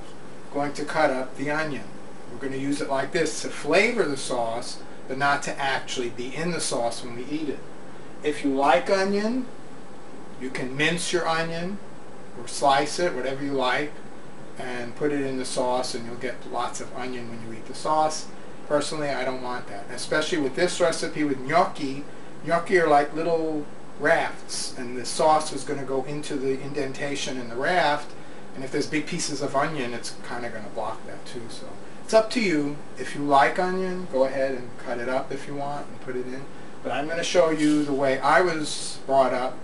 going to cut up the onion. We're going to use it like this to flavor the sauce, but not to actually be in the sauce when we eat it. If you like onion, you can mince your onion or slice it, whatever you like, and put it in the sauce and you'll get lots of onion when you eat the sauce. Personally, I don't want that. Especially with this recipe with gnocchi. Gnocchi are like little rafts and the sauce is going to go into the indentation in the raft and if there's big pieces of onion it's kind of going to block that too. So it's up to you. If you like onion, go ahead and cut it up if you want and put it in. But I'm going to show you the way I was brought up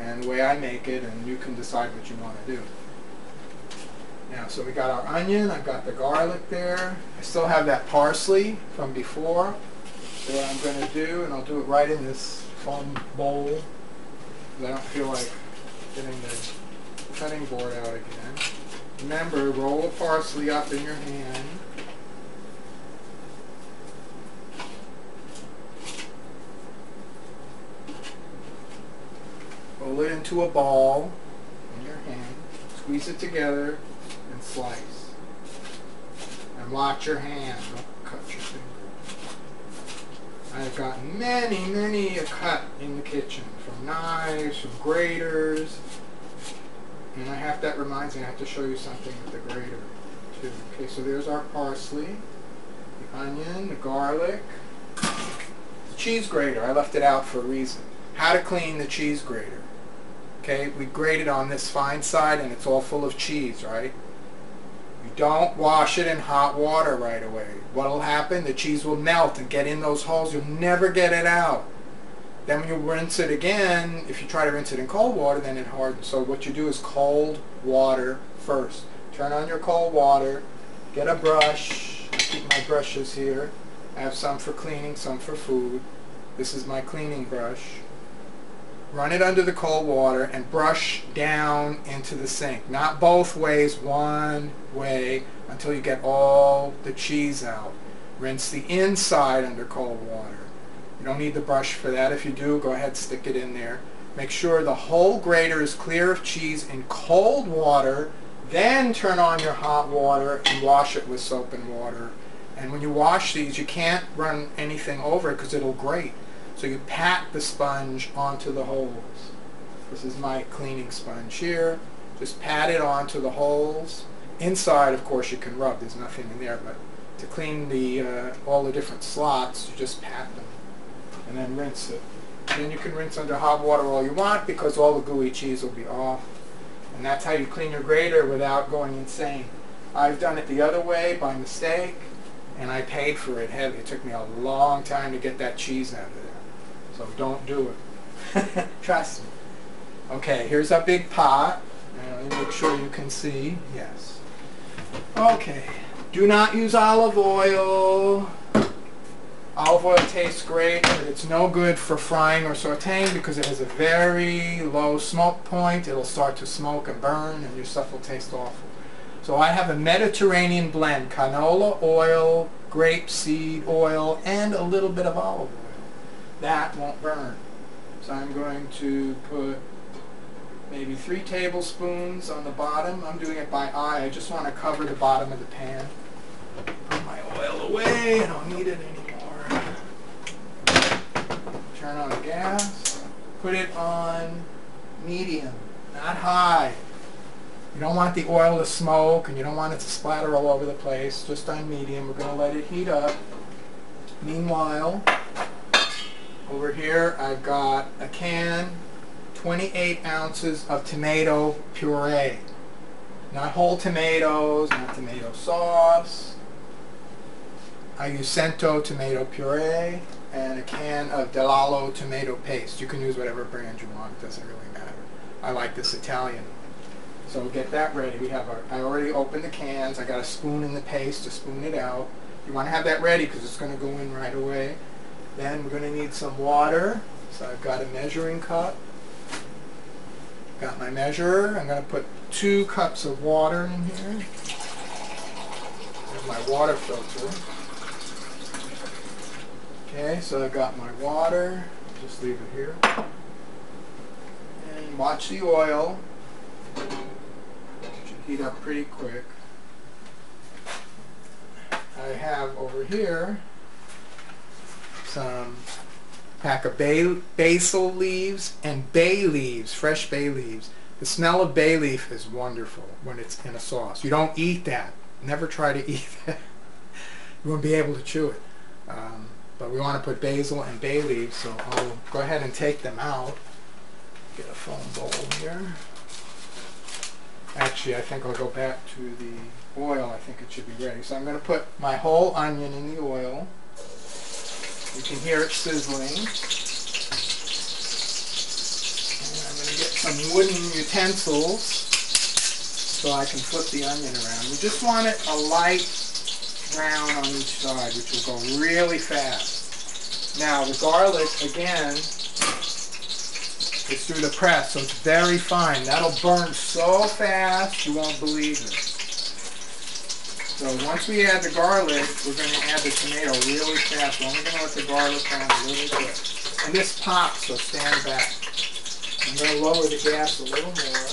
and the way I make it, and you can decide what you want to do. Now, so we got our onion, I've got the garlic there. I still have that parsley from before. So what I'm going to do, and I'll do it right in this foam bowl, I don't feel like getting the cutting board out again. Remember, roll the parsley up in your hand. Roll it into a ball in your hand. Squeeze it together and slice. And watch your hand. Don't cut your finger. I've got many, many a cut in the kitchen. From knives, from graters. And I have, that reminds me, I have to show you something with the grater too. Okay, so there's our parsley, the onion, the garlic, the cheese grater. I left it out for a reason. How to clean the cheese grater. Okay, we grated on this fine side and it's all full of cheese, right? Don't wash it in hot water right away. What will happen? The cheese will melt and get in those holes. You'll never get it out. Then when you rinse it again, if you try to rinse it in cold water, then it hardens. So what you do is cold water first. Turn on your cold water, get a brush. I keep my brushes here. I have some for cleaning, some for food. This is my cleaning brush run it under the cold water and brush down into the sink. Not both ways, one way until you get all the cheese out. Rinse the inside under cold water. You don't need the brush for that. If you do, go ahead stick it in there. Make sure the whole grater is clear of cheese in cold water. Then turn on your hot water and wash it with soap and water. And when you wash these, you can't run anything over it because it'll grate. So you pat the sponge onto the holes. This is my cleaning sponge here. Just pat it onto the holes. Inside, of course, you can rub. There's nothing in there, but to clean the uh, all the different slots, you just pat them and then rinse it. And then you can rinse under hot water all you want because all the gooey cheese will be off. And that's how you clean your grater without going insane. I've done it the other way by mistake, and I paid for it heavy. It took me a long time to get that cheese out of there. So don't do it. Trust me. Okay, here's a big pot. And make sure you can see. Yes. Okay. Do not use olive oil. Olive oil tastes great, but it's no good for frying or sauteing because it has a very low smoke point. It'll start to smoke and burn, and your stuff will taste awful. So I have a Mediterranean blend, canola oil, grapeseed oil, and a little bit of olive oil that won't burn. So I'm going to put maybe three tablespoons on the bottom. I'm doing it by eye. I just want to cover the bottom of the pan. Put my oil away. I don't need it anymore. Turn on the gas. Put it on medium, not high. You don't want the oil to smoke and you don't want it to splatter all over the place. Just on medium. We're going to let it heat up. Meanwhile, over here I've got a can, 28 ounces of tomato puree. Not whole tomatoes, not tomato sauce. I use Cento tomato puree and a can of DeLallo tomato paste. You can use whatever brand you want, it doesn't really matter. I like this Italian. So we'll get that ready. We have our, I already opened the cans. I got a spoon in the paste to spoon it out. You want to have that ready because it's going to go in right away. Then we're going to need some water. So I've got a measuring cup. Got my measurer. I'm going to put two cups of water in here. There's my water filter. Okay, so I've got my water. Just leave it here. And watch the oil. It should heat up pretty quick. I have over here some pack of bay, basil leaves and bay leaves, fresh bay leaves. The smell of bay leaf is wonderful when it's in a sauce. You don't eat that. Never try to eat that. you won't be able to chew it. Um, but we want to put basil and bay leaves, so I'll go ahead and take them out. Get a foam bowl here. Actually, I think I'll go back to the oil. I think it should be ready. So I'm going to put my whole onion in the oil. You can hear it sizzling. And I'm going to get some wooden utensils so I can flip the onion around. We just want it a light brown on each side, which will go really fast. Now, the garlic, again, it's through the press, so it's very fine. That'll burn so fast you won't believe it. So once we add the garlic, we're going to add the tomato really fast. We're only going to let the garlic brown a little bit. And this pops, so stand back. I'm going to lower the gas a little more.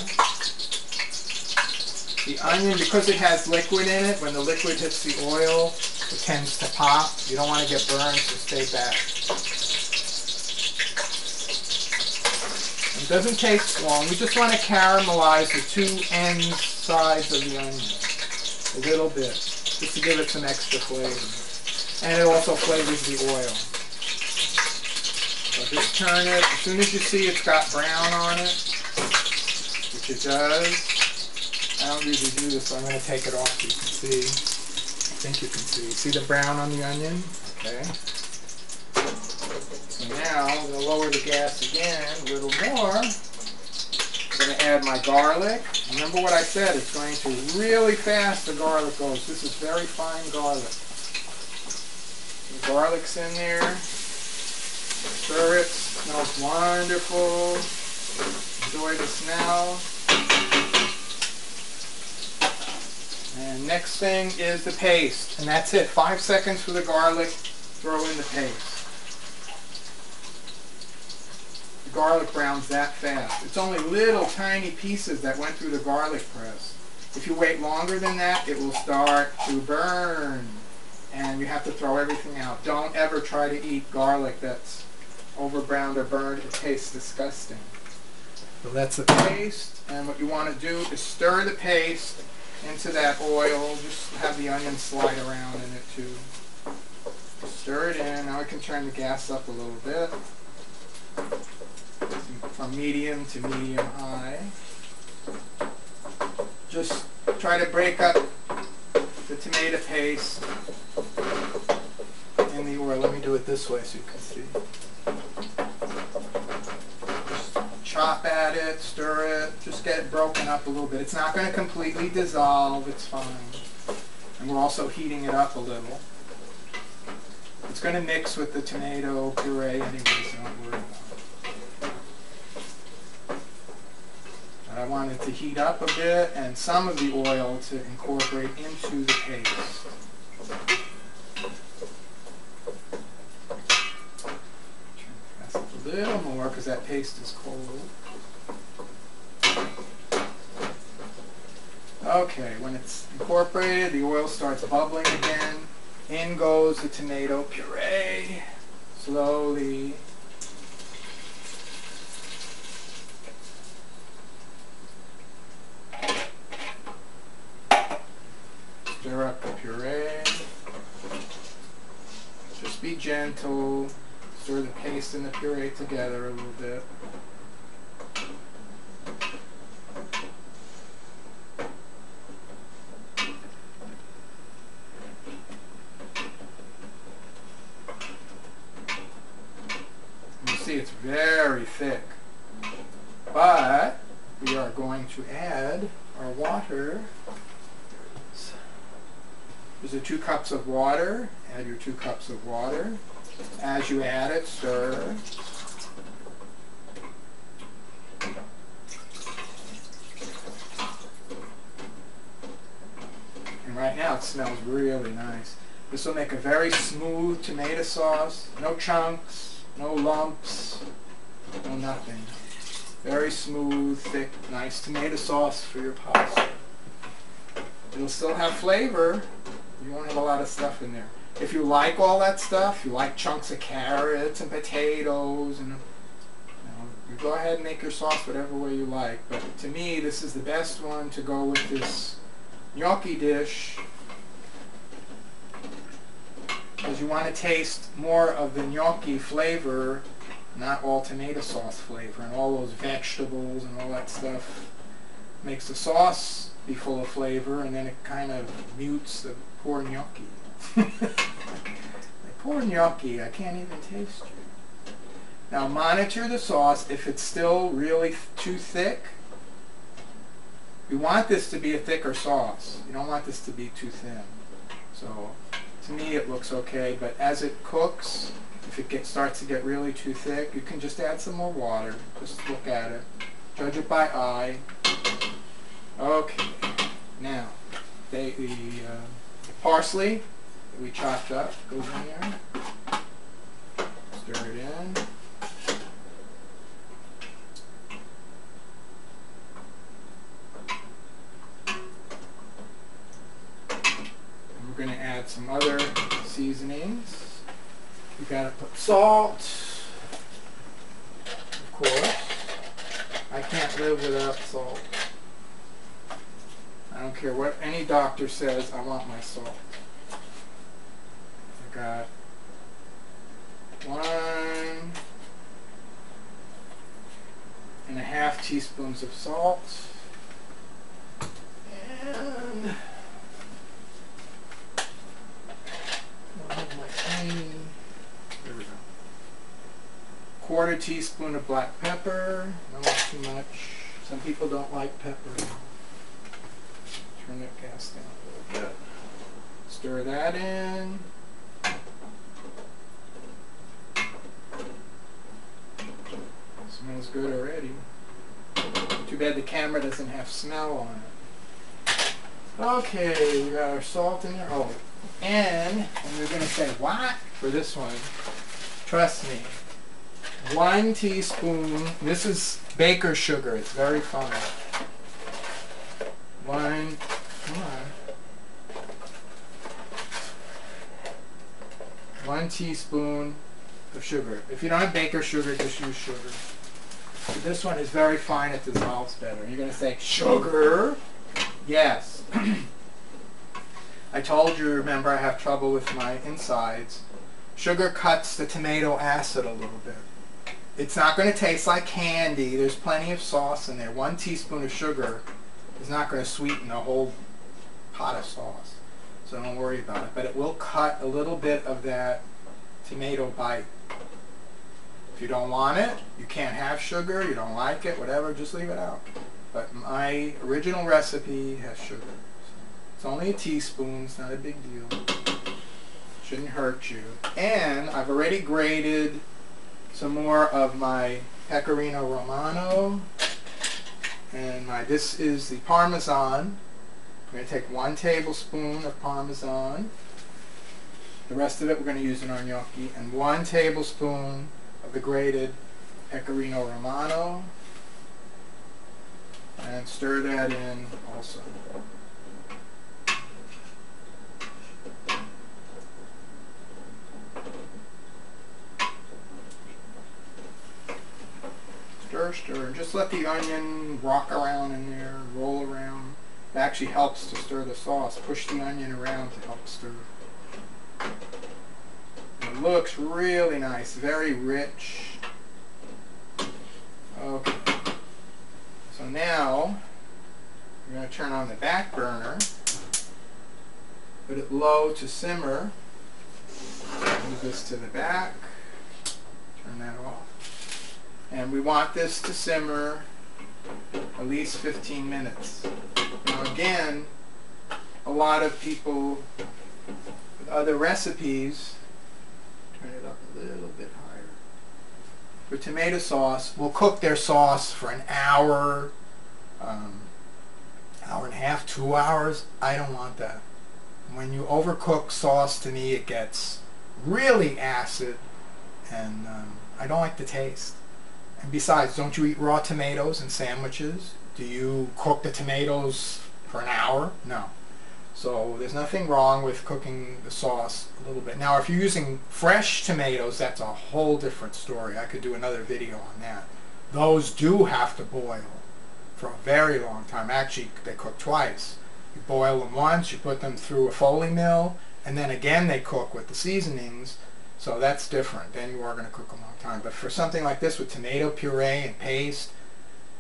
The onion, because it has liquid in it, when the liquid hits the oil, it tends to pop. You don't want to get burned, so stay back. It doesn't take long. We just want to caramelize the two end sides of the onion a little bit, just to give it some extra flavor. And it also flavors the oil. So just turn it. As soon as you see it's got brown on it, which it does, I don't usually do this, so I'm going to take it off so you can see. I think you can see. See the brown on the onion? Okay. So now I'm going to lower the gas again a little more. I'm going to add my garlic. Remember what I said, it's going to really fast the garlic goes. This is very fine garlic. The garlic's in there. Stir it, smells wonderful. Enjoy the smell. And next thing is the paste. And that's it. Five seconds for the garlic. Throw in the paste. Garlic browns that fast. It's only little tiny pieces that went through the garlic press. If you wait longer than that, it will start to burn. And you have to throw everything out. Don't ever try to eat garlic that's over browned or burned. It tastes disgusting. So that's the paste. And what you want to do is stir the paste into that oil. Just have the onion slide around in it too. Stir it in. Now I can turn the gas up a little bit from medium to medium high. Just try to break up the tomato paste in the oil. Let me do it this way so you can see. Just chop at it, stir it, just get it broken up a little bit. It's not going to completely dissolve, it's fine. And we're also heating it up a little. It's going to mix with the tomato puree anyway, so don't worry I want it to heat up a bit and some of the oil to incorporate into the paste. Press a little more because that paste is cold. Okay, when it's incorporated, the oil starts bubbling again. In goes the tomato puree. Slowly. Stir up the puree. Just be gentle. Stir the paste and the puree together a little bit. You see it's very thick. But we are going to add our water. There's the two cups of water. Add your two cups of water. As you add it, stir. And right now it smells really nice. This will make a very smooth tomato sauce. No chunks, no lumps, no nothing. Very smooth, thick, nice tomato sauce for your pasta. It'll still have flavor. You won't have a lot of stuff in there. If you like all that stuff, you like chunks of carrots and potatoes, and you, go ahead and make your sauce whatever way you like. But to me, this is the best one to go with this gnocchi dish because you want to taste more of the gnocchi flavor, not all tomato sauce flavor, and all those vegetables and all that stuff makes the sauce be full of flavor, and then it kind of mutes the poor gnocchi. the poor gnocchi, I can't even taste you. Now monitor the sauce. If it's still really too thick, you want this to be a thicker sauce. You don't want this to be too thin. So to me it looks okay, but as it cooks, if it get, starts to get really too thick, you can just add some more water. Just look at it. Judge it by eye. Okay. Now, they, the uh, parsley we chopped up goes in there. Stir it in. And we're going to add some other seasonings. We've got to put salt, of course. I can't live without salt. I don't care what any doctor says, I want my salt. I got one and a half teaspoons of salt. And. Quarter teaspoon of black pepper, not too much. Some people don't like pepper. Turn that gas down a little bit. Stir that in. Smells good already. Too bad the camera doesn't have smell on it. Okay, we got our salt in there. Oh, and, and we're going to say what for this one? Trust me. One teaspoon, this is baker sugar, it's very fine. One, come on. One teaspoon of sugar. If you don't have baker's sugar, just use sugar. This one is very fine, it dissolves better. You're going to say, sugar? Yes. I told you, remember, I have trouble with my insides. Sugar cuts the tomato acid a little bit. It's not going to taste like candy. There's plenty of sauce in there. One teaspoon of sugar is not going to sweeten a whole pot of sauce. So don't worry about it. But it will cut a little bit of that tomato bite. If you don't want it, you can't have sugar, you don't like it, whatever, just leave it out. But my original recipe has sugar. It's only a teaspoon, it's not a big deal. Shouldn't hurt you. And I've already grated some more of my pecorino romano. And my this is the parmesan. I'm going to take one tablespoon of parmesan. The rest of it we're going to use in our gnocchi. And one tablespoon of the grated pecorino romano and stir that in also. Stir, stir. Just let the onion rock around in there, roll around. It actually helps to stir the sauce. Push the onion around to help stir. It looks really nice, very rich. Okay. So now, we're going to turn on the back burner. Put it low to simmer. Move this to the back. Turn that off. And we want this to simmer at least 15 minutes. Now again, a lot of people with other recipes, turn it up a little bit higher, for tomato sauce, will cook their sauce for an hour, um, hour and a half, two hours. I don't want that. When you overcook sauce, to me, it gets really acid, and um, I don't like the taste. And besides, don't you eat raw tomatoes in sandwiches? Do you cook the tomatoes for an hour? No. So there's nothing wrong with cooking the sauce a little bit. Now if you're using fresh tomatoes, that's a whole different story. I could do another video on that. Those do have to boil for a very long time. Actually, they cook twice. You boil them once, you put them through a Foley mill, and then again they cook with the seasonings. So that's different. Then you are going to cook them time. But for something like this with tomato puree and paste,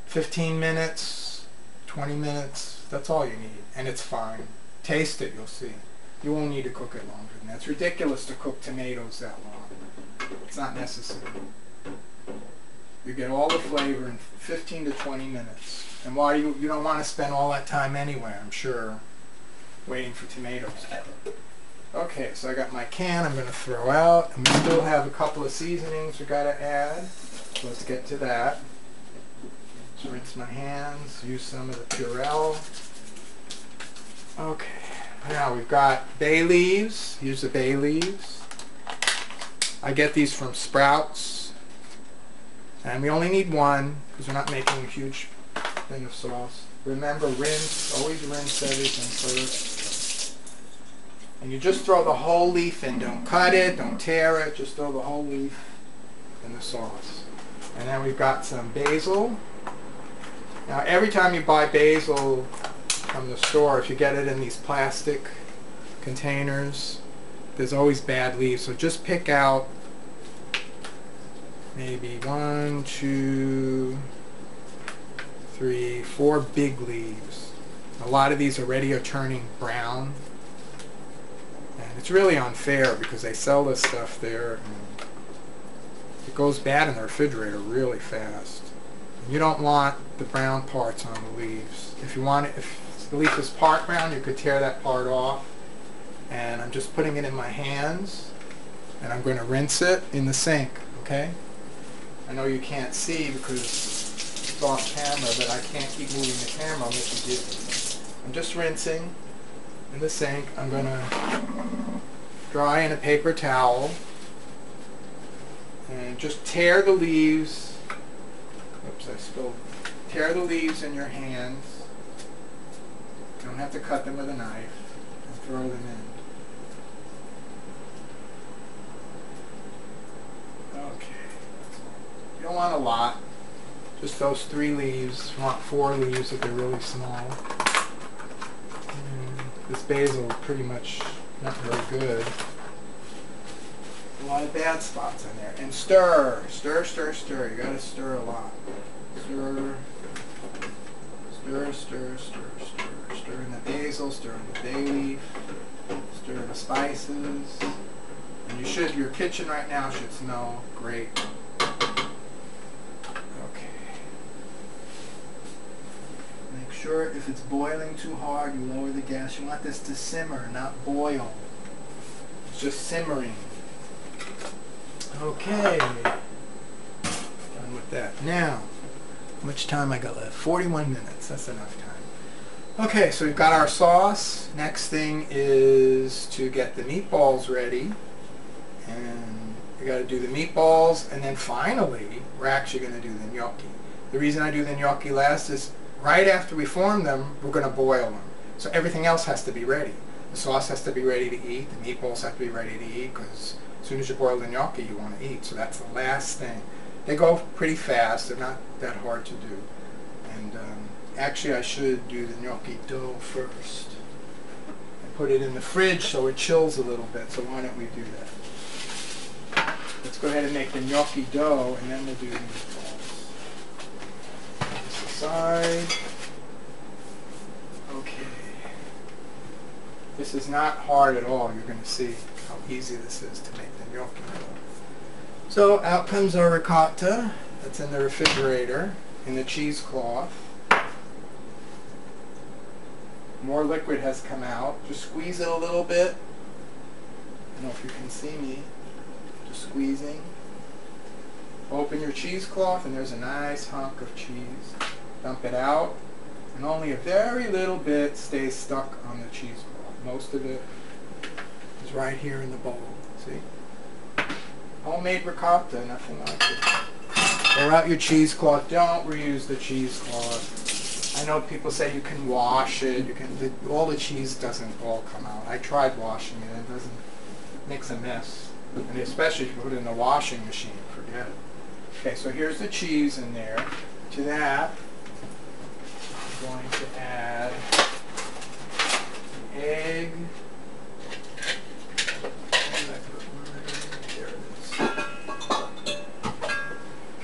15 minutes, 20 minutes, that's all you need. And it's fine. Taste it, you'll see. You won't need to cook it longer than that. It's ridiculous to cook tomatoes that long. It's not necessary. You get all the flavor in 15 to 20 minutes. And why you, you don't want to spend all that time anyway, I'm sure, waiting for tomatoes. Okay, so I got my can I'm going to throw out. And we still have a couple of seasonings we got to add. So let's get to that. So rinse my hands, use some of the Purell. Okay, now we've got bay leaves. Use the bay leaves. I get these from Sprouts. And we only need one because we're not making a huge thing of sauce. Remember, rinse, always rinse everything first. And you just throw the whole leaf in. Don't cut it, don't tear it, just throw the whole leaf in the sauce. And then we've got some basil. Now every time you buy basil from the store, if you get it in these plastic containers, there's always bad leaves. So just pick out maybe one, two, three, four big leaves. A lot of these already are turning brown. It's really unfair because they sell this stuff there and it goes bad in the refrigerator really fast. You don't want the brown parts on the leaves. If you want it, if the leaf is part brown, you could tear that part off. And I'm just putting it in my hands and I'm going to rinse it in the sink, okay? I know you can't see because it's off camera, but I can't keep moving the camera, make you dizzy. I'm just rinsing in the sink. I'm going to dry in a paper towel and just tear the leaves. Oops, I spilled. Tear the leaves in your hands. You don't have to cut them with a knife and throw them in. Okay. You don't want a lot. Just those three leaves. You want four leaves if they're really small. This basil pretty much not very good. A lot of bad spots in there. And stir. Stir, stir, stir. You gotta stir a lot. Stir. Stir, stir, stir, stir. Stir in the basil, stir in the bay leaf, stir in the spices. And you should, your kitchen right now should smell great. Okay. Make sure if it's boiling too hard, you lower the gas. You want this to simmer, not boil. It's just simmering. Okay. Done with that. Now, how much time I got left? 41 minutes. That's enough time. Okay, so we've got our sauce. Next thing is to get the meatballs ready. And We got to do the meatballs, and then finally, we're actually going to do the gnocchi. The reason I do the gnocchi last is right after we form them, we're going to boil them. So everything else has to be ready. The sauce has to be ready to eat. The meatballs have to be ready to eat because as soon as you boil the gnocchi, you want to eat. So that's the last thing. They go pretty fast. They're not that hard to do. And um, actually, I should do the gnocchi dough first. And put it in the fridge so it chills a little bit. So why don't we do that? Let's go ahead and make the gnocchi dough, and then we'll do the meatballs. This. Okay. This is not hard at all. You're going to see how easy this is to make the gnocchi. So out comes our ricotta that's in the refrigerator in the cheesecloth. More liquid has come out. Just squeeze it a little bit. I don't know if you can see me. Just squeezing. Open your cheesecloth and there's a nice hunk of cheese. Dump it out and only a very little bit stays stuck on the cheesecloth. Most of it is right here in the bowl. See? Homemade ricotta, nothing like it. Pour out your cheesecloth. Don't reuse the cheesecloth. I know people say you can wash it. You can. The, all the cheese doesn't all come out. I tried washing it. It doesn't. Makes a mess. And especially if you put it in the washing machine, forget it. Okay, so here's the cheese in there. To that, going to add the egg. There it is.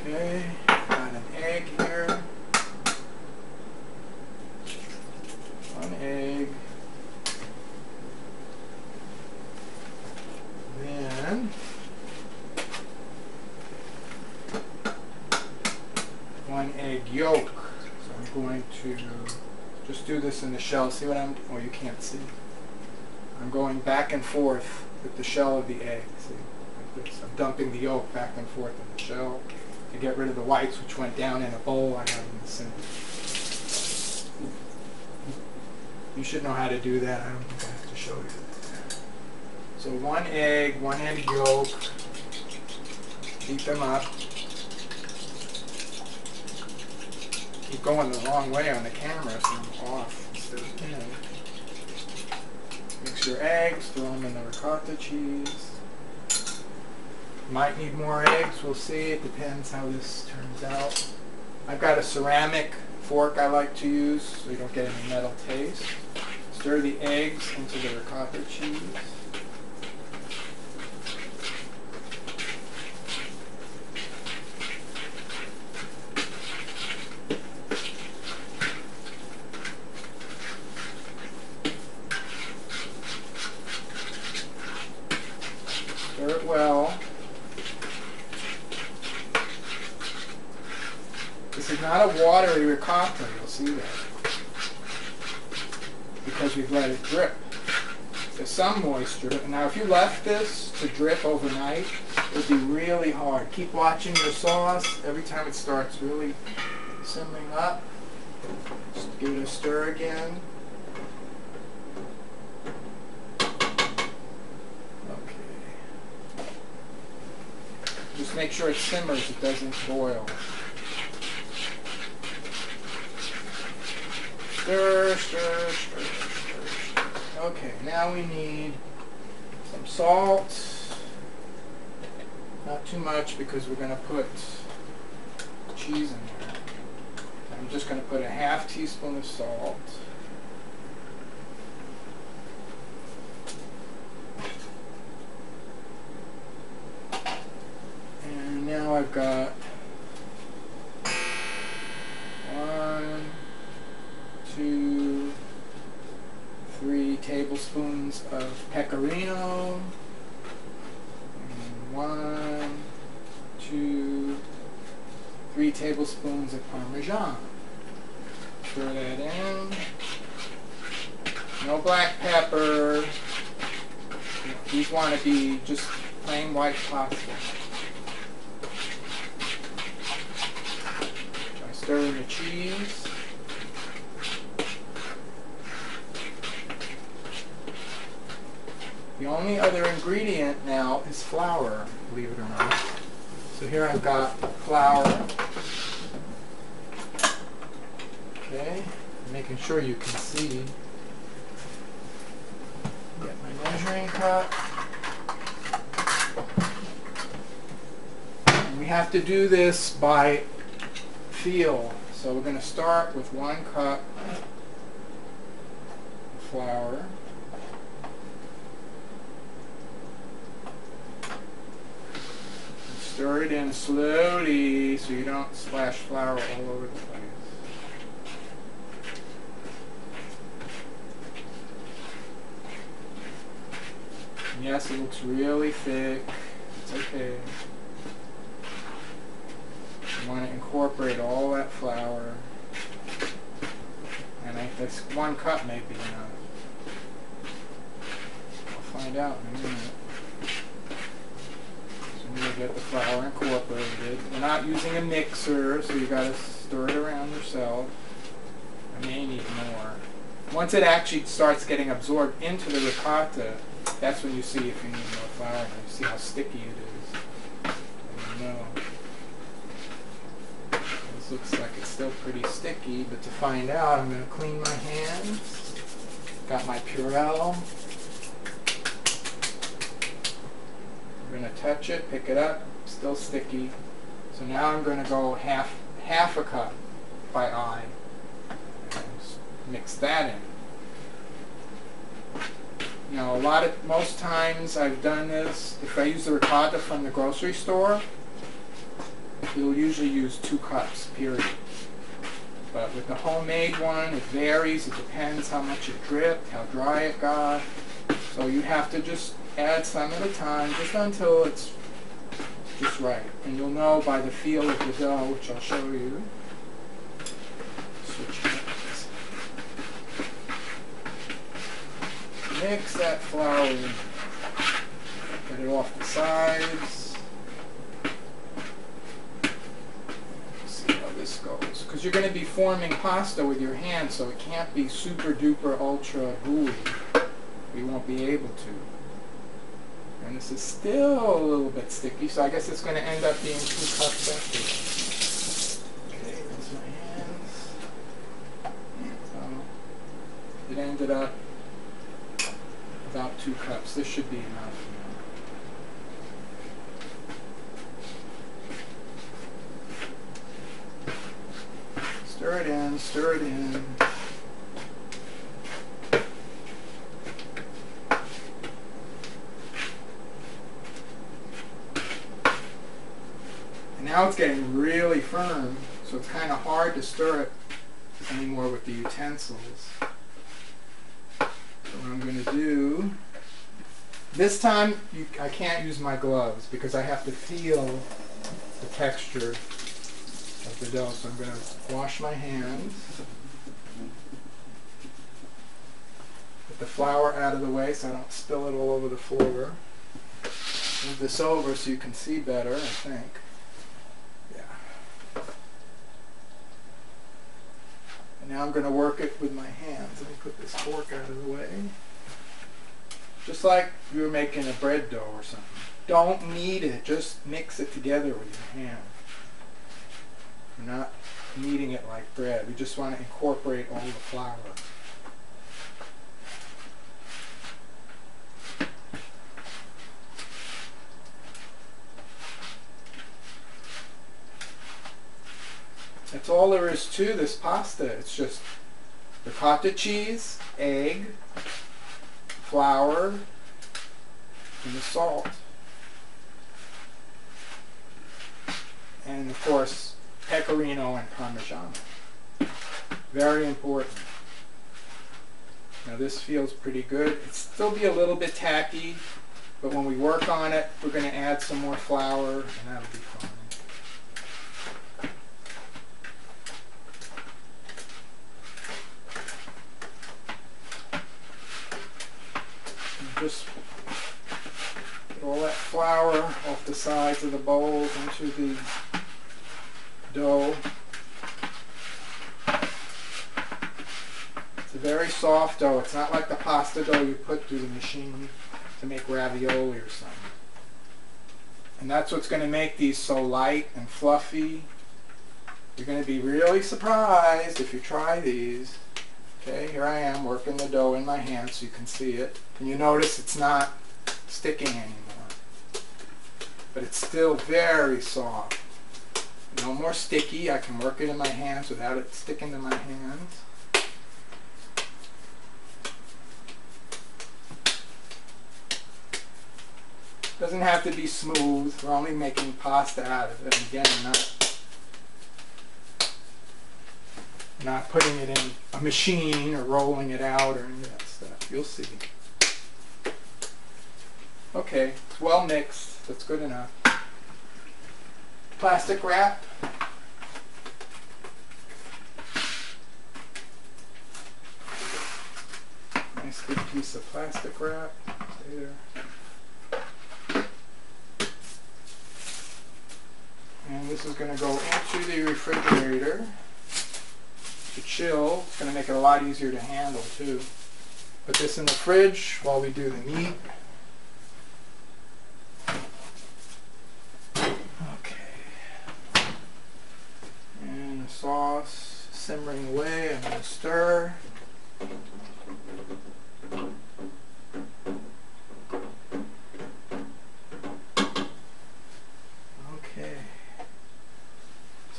Okay, got an egg here. One egg. Then one egg yolk. So I'm going to just do this in the shell. See what I'm, oh you can't see. I'm going back and forth with the shell of the egg. See, like this. I'm dumping the yolk back and forth in the shell to get rid of the whites which went down in a bowl I have in the center. You should know how to do that. I don't think I have to show you. So one egg, one egg yolk. Beat them up. Keep going the wrong way on the camera so I'm off instead of in. Mix your eggs, throw them in the ricotta cheese. Might need more eggs, we'll see. It depends how this turns out. I've got a ceramic fork I like to use so you don't get any metal taste. Stir the eggs into the ricotta cheese. Stir it well. This a watery you'll see that. Because we've let it drip. There's some moisture. Now if you left this to drip overnight, it would be really hard. Keep watching your sauce. Every time it starts really simmering up, just give it a stir again. Okay. Just make sure it simmers, it doesn't boil. Stir, stir, stir, stir. Okay, now we need some salt. Not too much because we're going to put cheese in there. I'm just going to put a half teaspoon of salt. And now I've got one, two, three tablespoons of pecorino. And one, two, three tablespoons of parmesan. Stir that in. No black pepper. These want to be just plain white pasta. I stir in the cheese. The only other ingredient now is flour, believe it or not. So here I've got flour. Okay, making sure you can see. Get my measuring cup. And we have to do this by feel. So we're going to start with one cup flour. Stir it in slowly so you don't splash flour all over the place. Yes, it looks really thick. It's okay. You want to incorporate all that flour. And I, this one cup may be enough. I'll find out in a minute. Get the flour incorporated. We're not using a mixer, so you gotta stir it around yourself. I may need more. Once it actually starts getting absorbed into the ricotta, that's when you see if you need more flour. And you see how sticky it is. You know. This looks like it's still pretty sticky, but to find out, I'm going to clean my hands. Got my Purell. I'm going to touch it, pick it up, still sticky. So now I'm going to go half half a cup by eye. And mix that in. Know, a lot of, most times I've done this, if I use the ricotta from the grocery store, you'll usually use two cups, period. But with the homemade one, it varies. It depends how much it dripped, how dry it got. So you have to just add some at a time, just until it's just right. And you'll know by the feel of the dough, which I'll show you. Mix that flour in. Get it off the sides. See how this goes. Because you're going to be forming pasta with your hands, so it can't be super duper ultra gooey. We won't be able to. And this is still a little bit sticky, so I guess it's going to end up being two cups. Okay, there's my hands. So it ended up about two cups. This should be enough. Stir it in, stir it in. And now it's getting really firm, so it's kind of hard to stir it anymore with the utensils. So what I'm going to do, this time you, I can't use my gloves because I have to feel the texture of the dough. So I'm going to wash my hands. Put the flour out of the way so I don't spill it all over the floor. Move this over so you can see better, I think. Yeah. And now I'm going to work it with my hands. Let me put this fork out of the way. Just like you were making a bread dough or something. Don't knead it, just mix it together with your hand. We're not kneading it like bread. We just want to incorporate all the flour. That's all there is to this pasta. It's just ricotta cheese, egg, flour, and the salt. And of course, pecorino and parmesan. Very important. Now this feels pretty good. It'll still be a little bit tacky, but when we work on it, we're going to add some more flour, and that'll be fine. Just get all that flour off the sides of the bowls into the dough. It's a very soft dough. It's not like the pasta dough you put through the machine. to make ravioli or something. And that's what's going to make these so light and fluffy. You're going to be really surprised if you try these. Okay, here I am working the dough in my hand so you can see it. And you notice it's not sticking anymore. But it's still very soft. No more sticky. I can work it in my hands without it sticking to my hands. Doesn't have to be smooth. We're only making pasta out of it. And again, not not putting it in a machine or rolling it out or any of that stuff. You'll see. Okay, it's well mixed. That's good enough. Plastic wrap. Nice good piece of plastic wrap. There. And this is going to go into the refrigerator to chill. It's going to make it a lot easier to handle too. Put this in the fridge while we do the meat. Okay. And the sauce simmering away. I'm going to stir. Okay.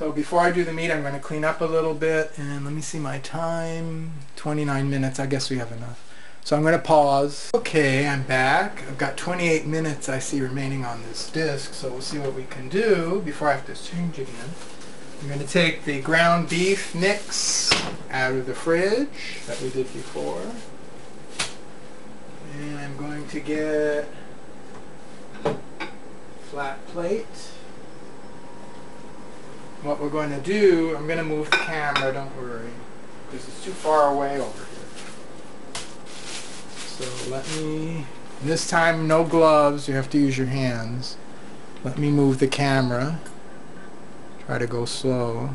So before I do the meat, I'm going to clean up a little bit. And let me see my time. 29 minutes. I guess we have enough. So I'm going to pause. Okay, I'm back. I've got 28 minutes I see remaining on this disc. So we'll see what we can do before I have to change again. I'm going to take the ground beef mix out of the fridge that we did before. And I'm going to get flat plate. What we're going to do, I'm going to move the camera, don't worry, because it's too far away over here. So let me, this time no gloves, you have to use your hands. Let me move the camera. Try to go slow.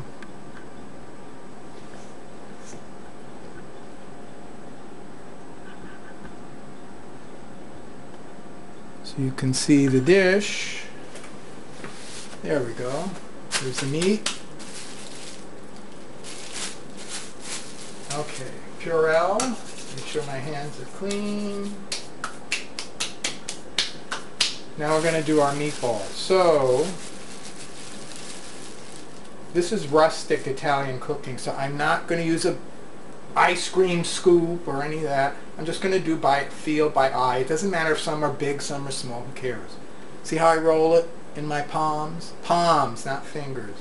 So you can see the dish. There we go. There's the meat. Okay, Purell. Make sure my hands are clean. Now we're going to do our meatballs. So, this is rustic Italian cooking, so I'm not going to use a ice cream scoop or any of that. I'm just going to do by feel by eye. It doesn't matter if some are big, some are small. Who cares? See how I roll it in my palms? Palms, not fingers.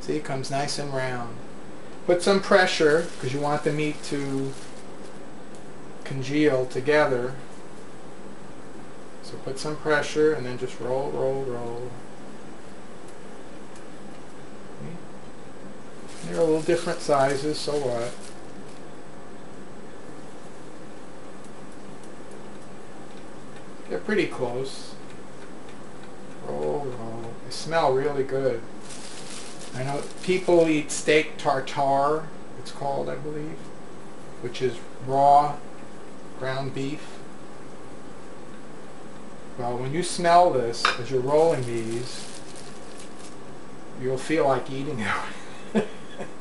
See, it comes nice and round. Put some pressure, because you want the meat to congeal together. So put some pressure and then just roll, roll, roll. They're a little different sizes, so what? They're pretty close. Roll. They smell really good. I know people eat steak tartare, it's called, I believe, which is raw ground beef. Well, when you smell this, as you're rolling these, you'll feel like eating it.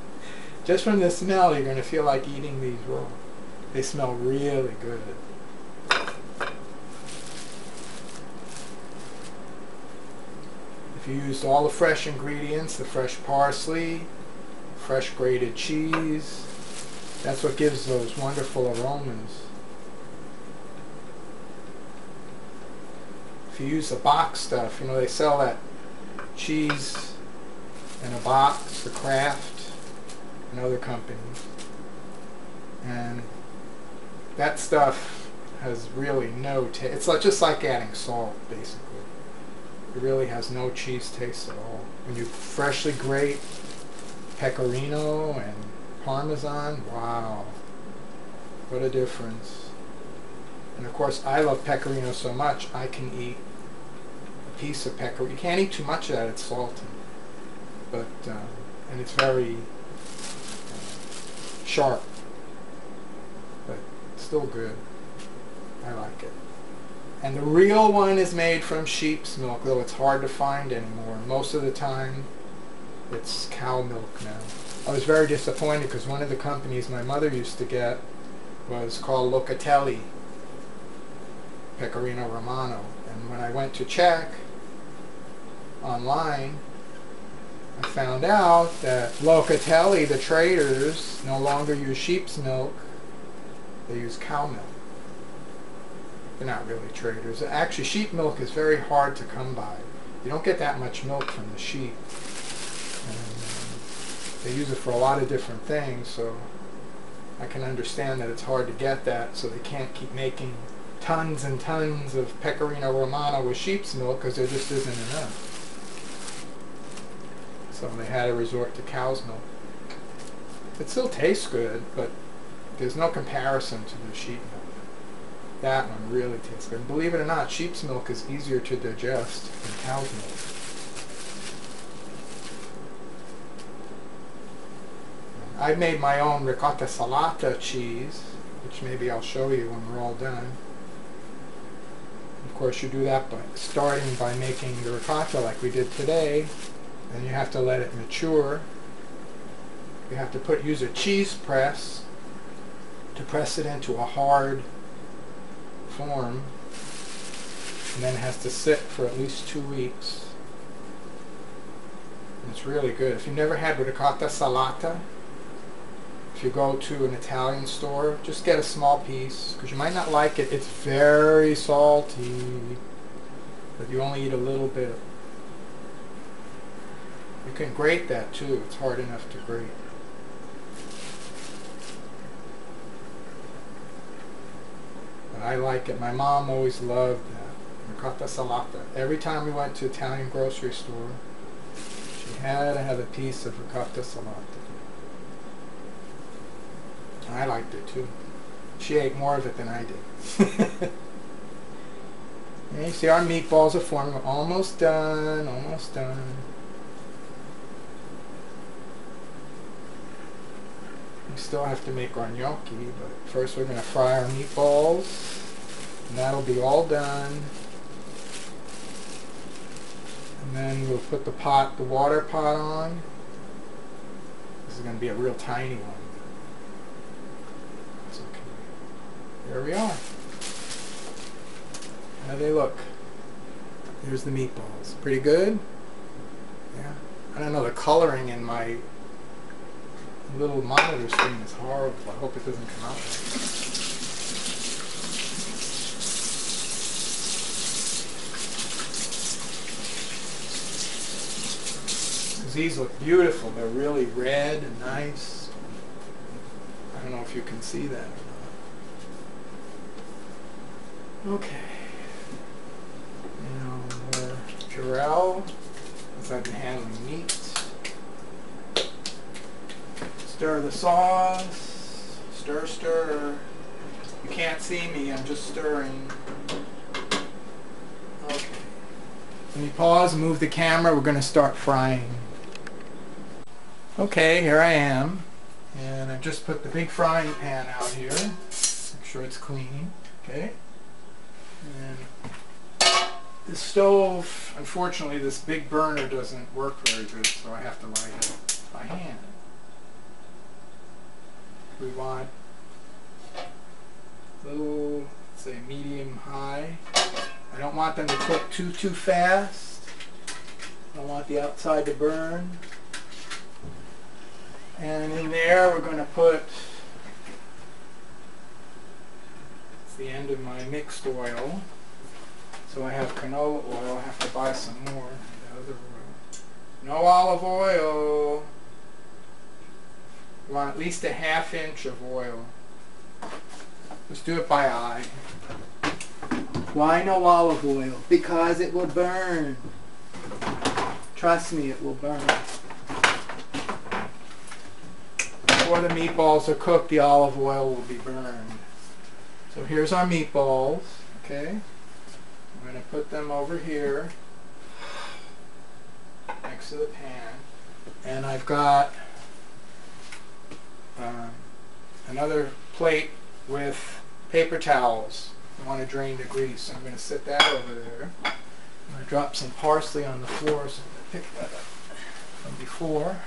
Just from the smell, you're going to feel like eating these raw. They smell really good. You used all the fresh ingredients, the fresh parsley, fresh grated cheese, that's what gives those wonderful aromas. If you use the box stuff, you know, they sell that cheese in a box, the Kraft, and other companies. And that stuff has really no taste. It's just like adding salt, basically. It really has no cheese taste at all. When you freshly grate pecorino and parmesan, wow, what a difference. And of course, I love pecorino so much, I can eat a piece of pecorino. You can't eat too much of that, it's salty. But, uh, and it's very uh, sharp. But still good. I like it. And the real one is made from sheep's milk, though it's hard to find anymore. Most of the time, it's cow milk now. I was very disappointed because one of the companies my mother used to get was called Locatelli, Pecorino Romano. And when I went to check online, I found out that Locatelli, the traders, no longer use sheep's milk, they use cow milk. They're not really traders. Actually, sheep milk is very hard to come by. You don't get that much milk from the sheep. And, um, they use it for a lot of different things, so I can understand that it's hard to get that, so they can't keep making tons and tons of Pecorino Romano with sheep's milk because there just isn't enough. So they had to resort to cow's milk. It still tastes good, but there's no comparison to the sheep milk. That one really tastes good. Believe it or not, sheep's milk is easier to digest than cow's milk. I've made my own ricotta salata cheese, which maybe I'll show you when we're all done. Of course, you do that by starting by making the ricotta like we did today. Then you have to let it mature. You have to put use a cheese press to press it into a hard form. And then has to sit for at least two weeks. It's really good. If you've never had ricotta salata, if you go to an Italian store, just get a small piece because you might not like it. It's very salty, but you only eat a little bit. You can grate that too. It's hard enough to grate. But I like it. My mom always loved that. Ricotta salata. Every time we went to Italian grocery store, she had to have a piece of ricotta salata. I liked it too. She ate more of it than I did. and you see our meatballs are forming. Almost done, almost done. We still have to make our gnocchi, but first we're going to fry our meatballs. And that'll be all done. And then we'll put the pot, the water pot on. This is going to be a real tiny one. There we are. How do they look? Here's the meatballs. Pretty good? Yeah. I don't know, the coloring in my little monitor screen is horrible. I hope it doesn't come out these look beautiful. They're really red and nice. I don't know if you can see that. Or not. Okay. Now uh, more Purell, as I've been handling meat. Stir the sauce. Stir, stir. You can't see me, I'm just stirring. Okay. Let me pause, and move the camera, we're going to start frying. Okay, here I am. And I've just put the big frying pan out here. Make sure it's clean. Okay. And the stove, unfortunately, this big burner doesn't work very good, so I have to light it by hand. We want little, say medium high. I don't want them to cook too, too fast. I don't want the outside to burn. And in there we're going to put the end of my mixed oil. So I have canola oil. I have to buy some more. No olive oil. Want at least a half inch of oil. Let's do it by eye. Why no olive oil? Because it will burn. Trust me, it will burn. Before the meatballs are cooked, the olive oil will be burned. So here's our meatballs, okay? I'm going to put them over here next to the pan. And I've got uh, another plate with paper towels. I want to drain the grease. I'm going to set that over there. I'm going to drop some parsley on the floor so pick that up from before.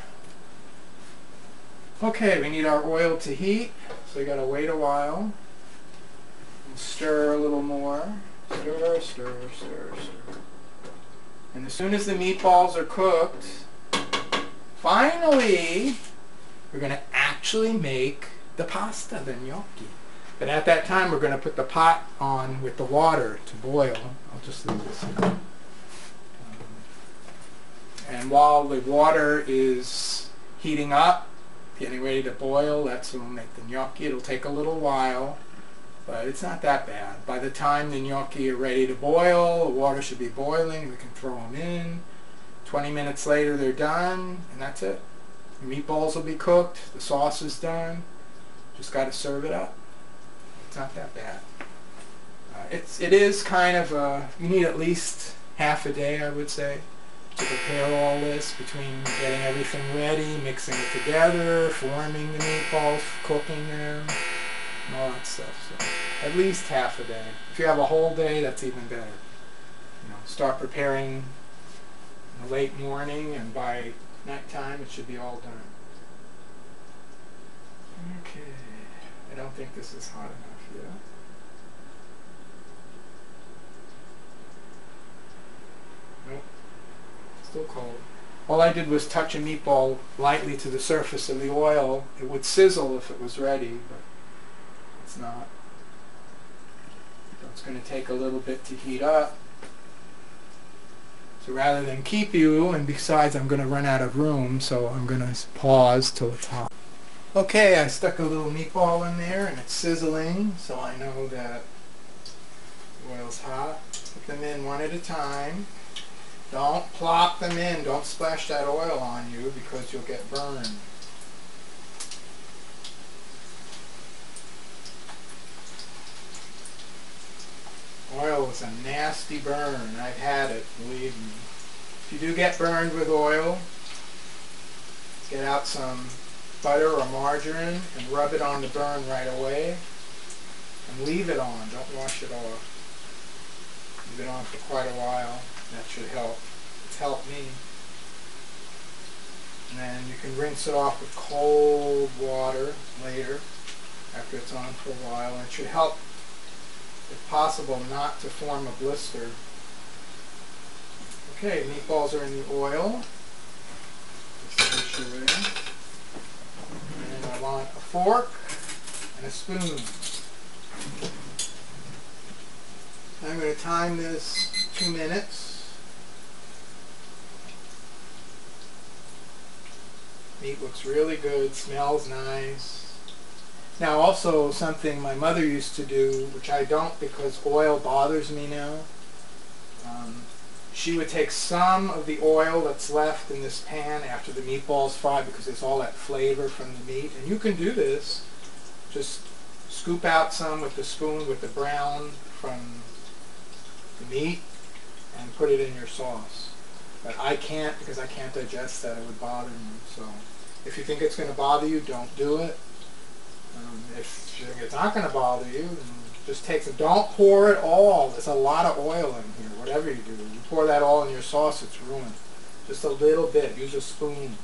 Okay, we need our oil to heat, so we got to wait a while. And stir a little more. Stir, stir, stir, stir. And as soon as the meatballs are cooked, finally, we're going to actually make the pasta, the gnocchi. But at that time, we're going to put the pot on with the water to boil. I'll just leave this here. Um, and while the water is heating up, getting ready to boil, that's when we'll make the gnocchi. It'll take a little while, but it's not that bad. By the time the gnocchi are ready to boil, the water should be boiling, we can throw them in. 20 minutes later, they're done, and that's it. Meatballs will be cooked, the sauce is done, just got to serve it up. It's not that bad. Uh, it's, it is kind of, a, you need at least half a day, I would say, to prepare all this between getting everything ready, mixing it together, forming the meatballs, cooking them, and all that stuff. So at least half a day. If you have a whole day, that's even better. You know, start preparing in the late morning, and by nighttime it should be all done. Okay. I don't think this is hot enough yet. Nope. Still cold. All I did was touch a meatball lightly to the surface of the oil. It would sizzle if it was ready, but it's not. So it's going to take a little bit to heat up. Rather than keep you, and besides I'm going to run out of room, so I'm going to pause till it's hot. Okay, I stuck a little meatball in there and it's sizzling, so I know that the oil's hot. Put them in one at a time. Don't plop them in. Don't splash that oil on you because you'll get burned. Oil is a nasty burn. I've had it, believe me. If you do get burned with oil, get out some butter or margarine and rub it on the burn right away and leave it on. Don't wash it off. Leave it on for quite a while. That should help. It's helped me. And then you can rinse it off with cold water later after it's on for a while. And it should help, if possible, not to form a blister. Okay, meatballs are in the oil. And I want a fork and a spoon. I'm going to time this two minutes. Meat looks really good, smells nice. Now also something my mother used to do, which I don't because oil bothers me now. Um, she would take some of the oil that's left in this pan after the meatballs fry because there's all that flavor from the meat. And you can do this. Just scoop out some with the spoon with the brown from the meat and put it in your sauce. But I can't because I can't digest that. It would bother me. So if you think it's going to bother you, don't do it. Um, if it's not going to bother you, just take some. Don't pour it all. There's a lot of oil in here, whatever you do. You pour that all in your sauce, it's ruined. Just a little bit. Use a spoon.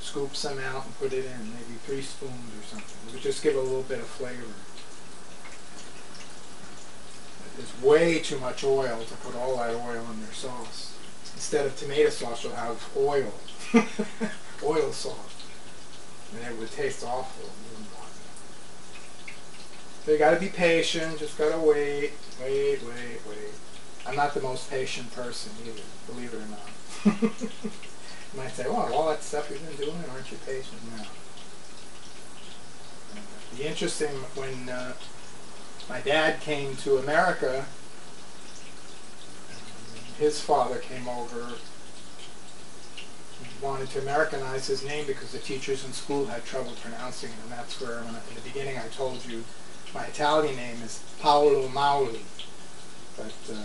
Scoop some out and put it in. Maybe three spoons or something. It would just give it a little bit of flavor. There's way too much oil to put all that oil in your sauce. Instead of tomato sauce, you'll have oil. oil sauce. And it would taste awful. So you got to be patient. Just got to wait, wait, wait, wait. I'm not the most patient person either, believe it or not. you might say, well, all that stuff you've been doing, aren't you patient? No. The interesting, when uh, my dad came to America, his father came over wanted to Americanize his name because the teachers in school had trouble pronouncing it, and that's where, when, in the beginning, I told you my Italian name is Paolo Mauli. But uh,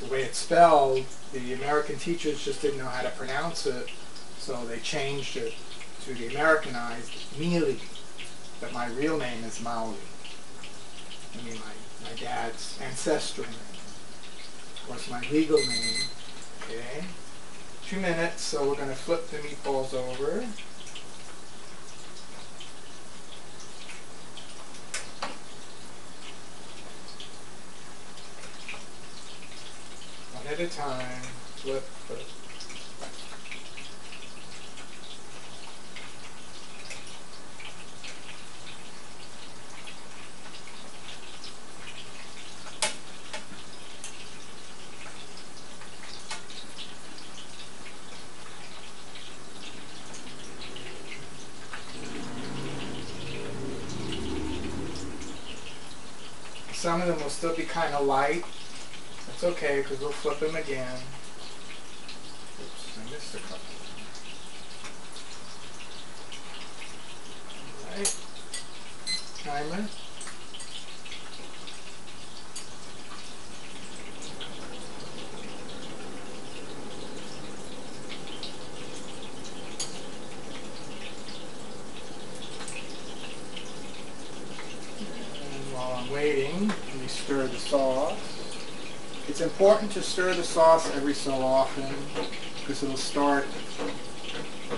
the way it's spelled, the American teachers just didn't know how to pronounce it, so they changed it to the Americanized Mealie. But my real name is Mauli. I mean, my my dad's ancestral name. Of course, my legal name. Okay. Two minutes, so we're going to flip the meatballs over. At a time. Flip, flip. Some of them will still be kind of light. That's okay because we'll flip them again. Oops, I missed a couple. Alright. Timer. And while I'm waiting, let me stir the sauce. It's important to stir the sauce every so often because it'll start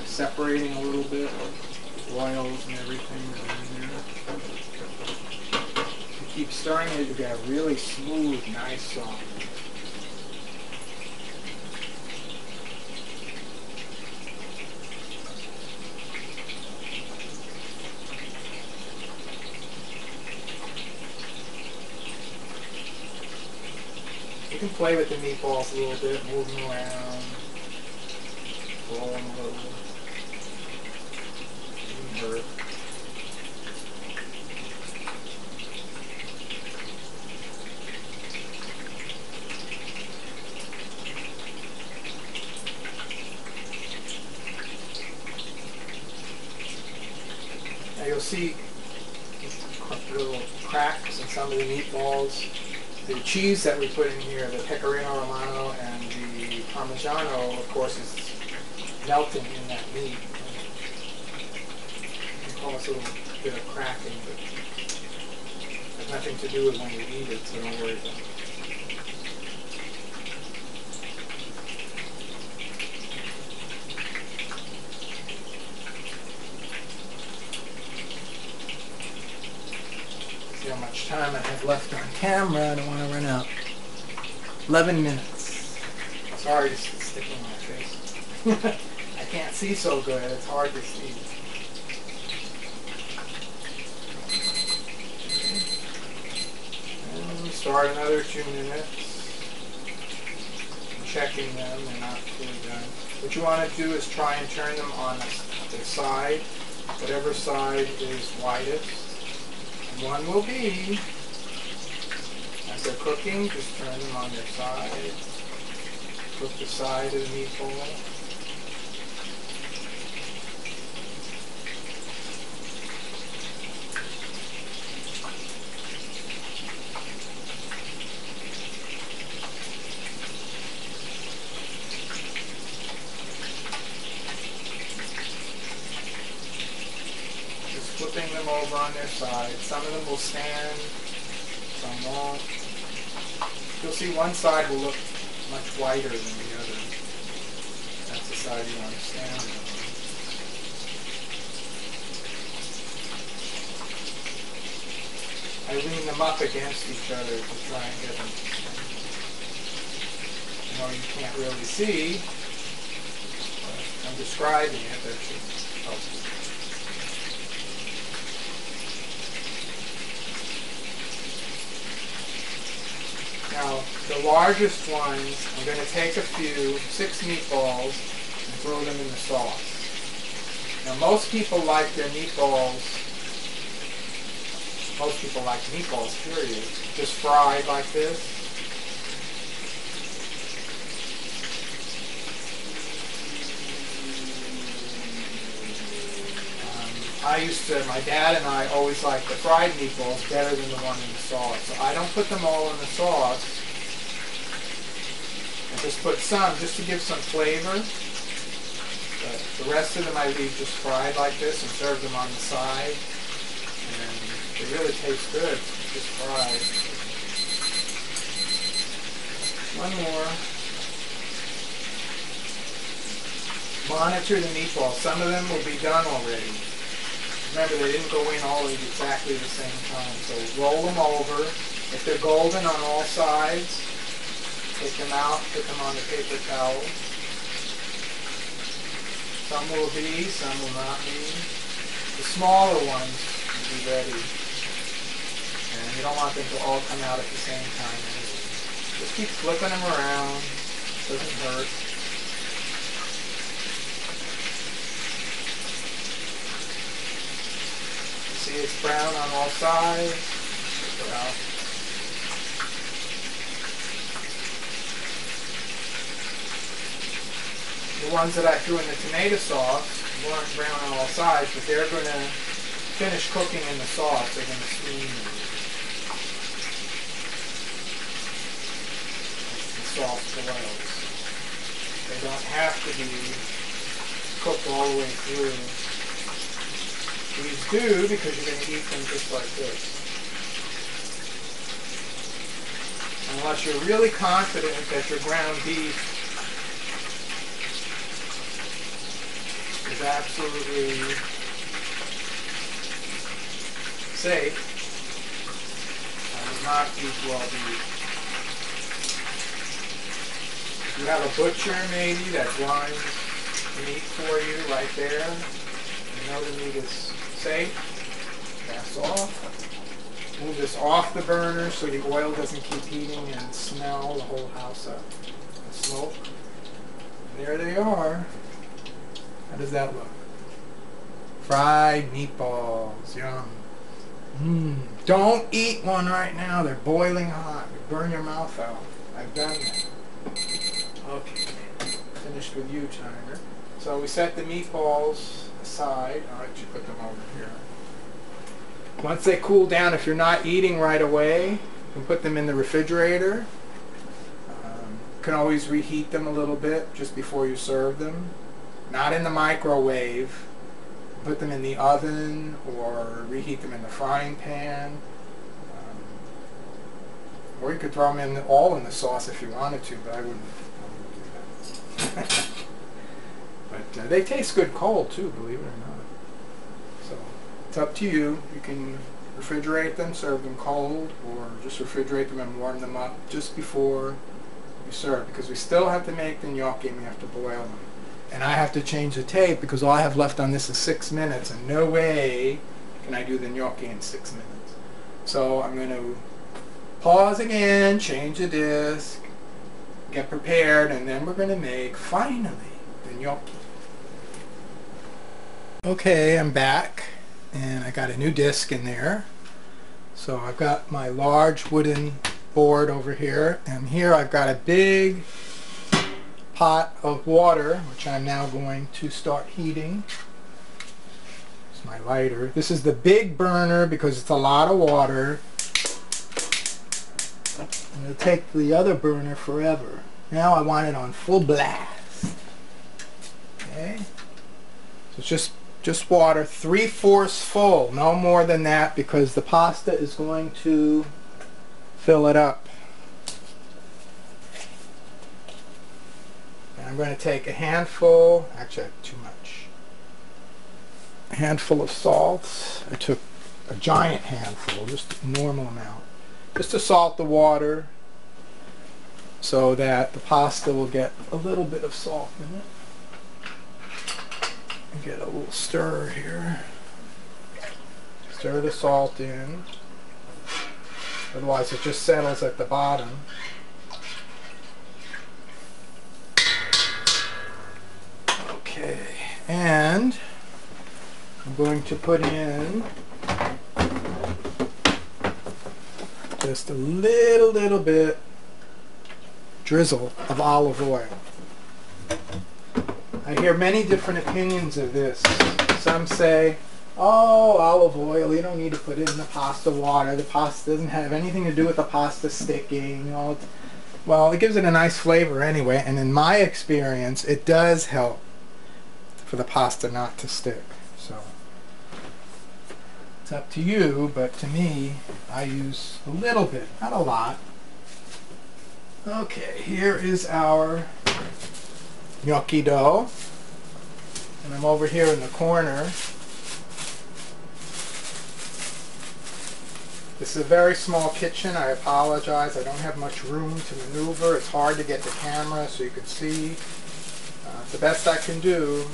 separating a little bit. Oils and everything in there. You keep stirring it, you get a really smooth, nice sauce. You can play with the meatballs a little bit, move them around, roll them a little. Doesn't hurt. Now you'll see a little cracks in some of the meatballs the cheese that we put in here, the pecorino romano and the parmigiano, of course, is melting in that meat. Can cause a little bit of cracking, but it has nothing to do with when you eat it, so don't worry about it. See how much time I have left on camera. I don't want to run out. 11 minutes. Sorry, it's sticking in my face. I can't see so good. It's hard to see. And start another two minutes. Checking them. They're not fully done. What you want to do is try and turn them on the side, whatever side is widest. One will be, as they're cooking, just turn them on their side. Cook the side of the meatball. Just flipping them over on their side. Some of them will stand, some won't. You'll see one side will look much whiter than the other. That's the side you want to stand on. I lean them up against each other to try and get them. You know, you can't really see. I'm describing it should help. Now, the largest ones, I'm going to take a few, six meatballs, and throw them in the sauce. Now, most people like their meatballs, most people like meatballs, period, just fried like this. Um, I used to, my dad and I always liked the fried meatballs better than the one in the sauce. So I don't put them all in the sauce. Just put some just to give some flavor. But the rest of them I leave just fried like this and serve them on the side. And they really taste good, just fried. One more. Monitor the meatballs. Some of them will be done already. Remember, they didn't go in all at exactly the same time. So roll them over. If they're golden on all sides, take them out, put them on the paper towel. Some will be, some will not be. The smaller ones will be ready. And you don't want them to all come out at the same time. Just keep flipping them around. Doesn't hurt. See it's brown on all sides. Brown. The ones that I threw in the tomato sauce weren't brown on all sides, but they're going to finish cooking in the sauce. They're going to steam the sauce boils. They don't have to be cooked all the way through. These do because you're going to eat them just like this. Unless you're really confident that your ground beef absolutely safe. I would not well beef. You have a butcher maybe that grinds meat for you right there. You know the meat is safe. Pass off. Move this off the burner so the oil doesn't keep heating and smell the whole house up. The smoke. There they are. How does that look? Fried meatballs. Yum. Mmm. Don't eat one right now. They're boiling hot. You burn your mouth out. I've done that. Okay. Finished with you, Tiger. So we set the meatballs aside. I'll let you put them over here. Once they cool down, if you're not eating right away, you can put them in the refrigerator. Um, you can always reheat them a little bit just before you serve them not in the microwave. Put them in the oven or reheat them in the frying pan. Um, or you could throw them in all in the sauce if you wanted to, but I wouldn't, I wouldn't do that. but uh, they taste good cold too, believe it or not. So it's up to you. You can refrigerate them, serve them cold, or just refrigerate them and warm them up just before you serve, because we still have to make the gnocchi and we have to boil them and I have to change the tape because all I have left on this is six minutes and no way can I do the gnocchi in six minutes. So I'm going to pause again, change the disc, get prepared, and then we're going to make, finally, the gnocchi. Okay, I'm back and I got a new disc in there. So I've got my large wooden board over here and here I've got a big pot of water, which I'm now going to start heating. It's my lighter. This is the big burner because it's a lot of water. And it'll take the other burner forever. Now I want it on full blast. Okay. So it's just just water, three-fourths full, no more than that because the pasta is going to fill it up. I'm going to take a handful, actually too much, a handful of salt. I took a giant handful, just a normal amount, just to salt the water so that the pasta will get a little bit of salt in it. Get a little stir here. Stir the salt in. Otherwise it just settles at the bottom. Okay, and I'm going to put in just a little, little bit drizzle of olive oil. I hear many different opinions of this. Some say, oh, olive oil, you don't need to put it in the pasta water. The pasta doesn't have anything to do with the pasta sticking. Well, it gives it a nice flavor anyway, and in my experience, it does help for the pasta not to stick. So it's up to you, but to me, I use a little bit, not a lot. Okay, here is our gnocchi dough. And I'm over here in the corner. This is a very small kitchen. I apologize. I don't have much room to maneuver. It's hard to get the camera so you can see. Uh, the best I can do.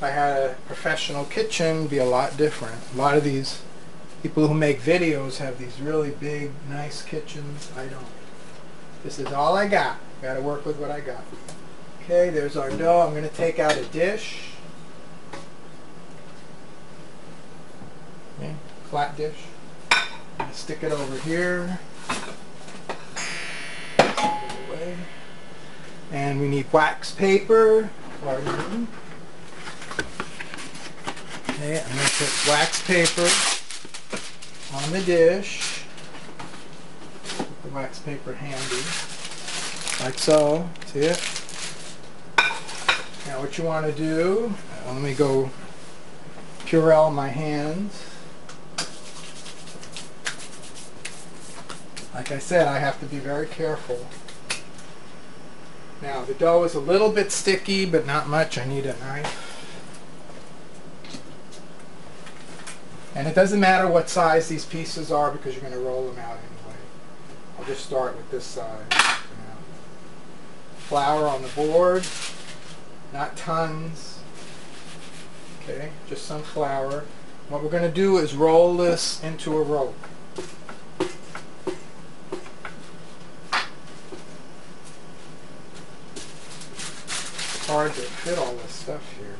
I had a professional kitchen, be a lot different. A lot of these people who make videos have these really big, nice kitchens. I don't. This is all I got. Got to work with what I got. Okay, there's our dough. I'm going to take out a dish. Okay, flat dish. I'm going to Stick it over here. And we need wax paper. Okay, I'm going to put wax paper on the dish. Put the wax paper handy. Like so. See it? Now what you want to do, uh, let me go Purell my hands. Like I said, I have to be very careful. Now the dough is a little bit sticky, but not much. I need a knife. And it doesn't matter what size these pieces are because you're going to roll them out anyway. I'll just start with this side. Flour on the board, not tons. Okay, just some flour. What we're going to do is roll this into a rope. It's hard to fit all this stuff here.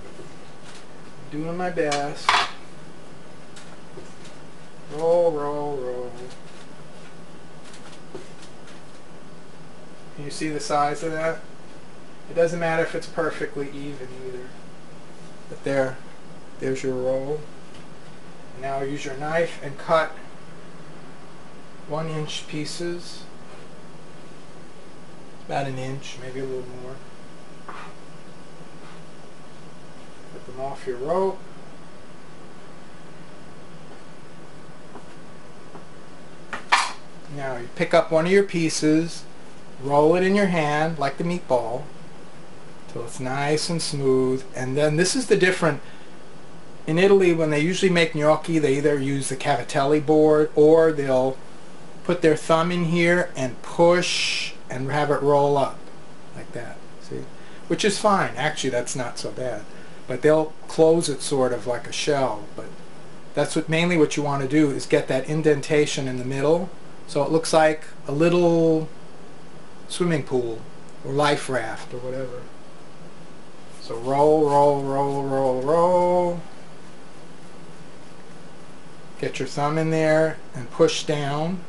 Doing my best. Roll, roll, roll. Can you see the size of that? It doesn't matter if it's perfectly even either. But there, there's your roll. Now use your knife and cut one inch pieces. About an inch, maybe a little more. Put them off your rope. Now you pick up one of your pieces, roll it in your hand like the meatball till it's nice and smooth. And then this is the different, in Italy when they usually make gnocchi they either use the cavatelli board or they'll put their thumb in here and push and have it roll up like that. See? Which is fine. Actually that's not so bad. But they'll close it sort of like a shell. But that's what mainly what you want to do is get that indentation in the middle so it looks like a little swimming pool or life raft or whatever. So roll, roll, roll, roll, roll. Get your thumb in there and push down.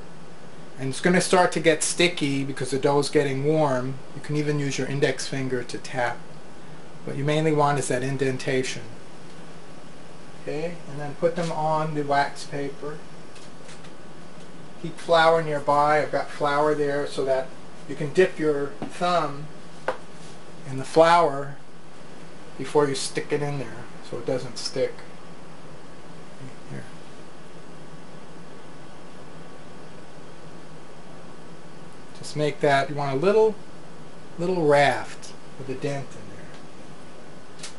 And it's going to start to get sticky because the dough is getting warm. You can even use your index finger to tap. What you mainly want is that indentation. Okay, and then put them on the wax paper keep flour nearby. I've got flour there so that you can dip your thumb in the flour before you stick it in there so it doesn't stick. Here. Just make that, you want a little, little raft with a dent in there.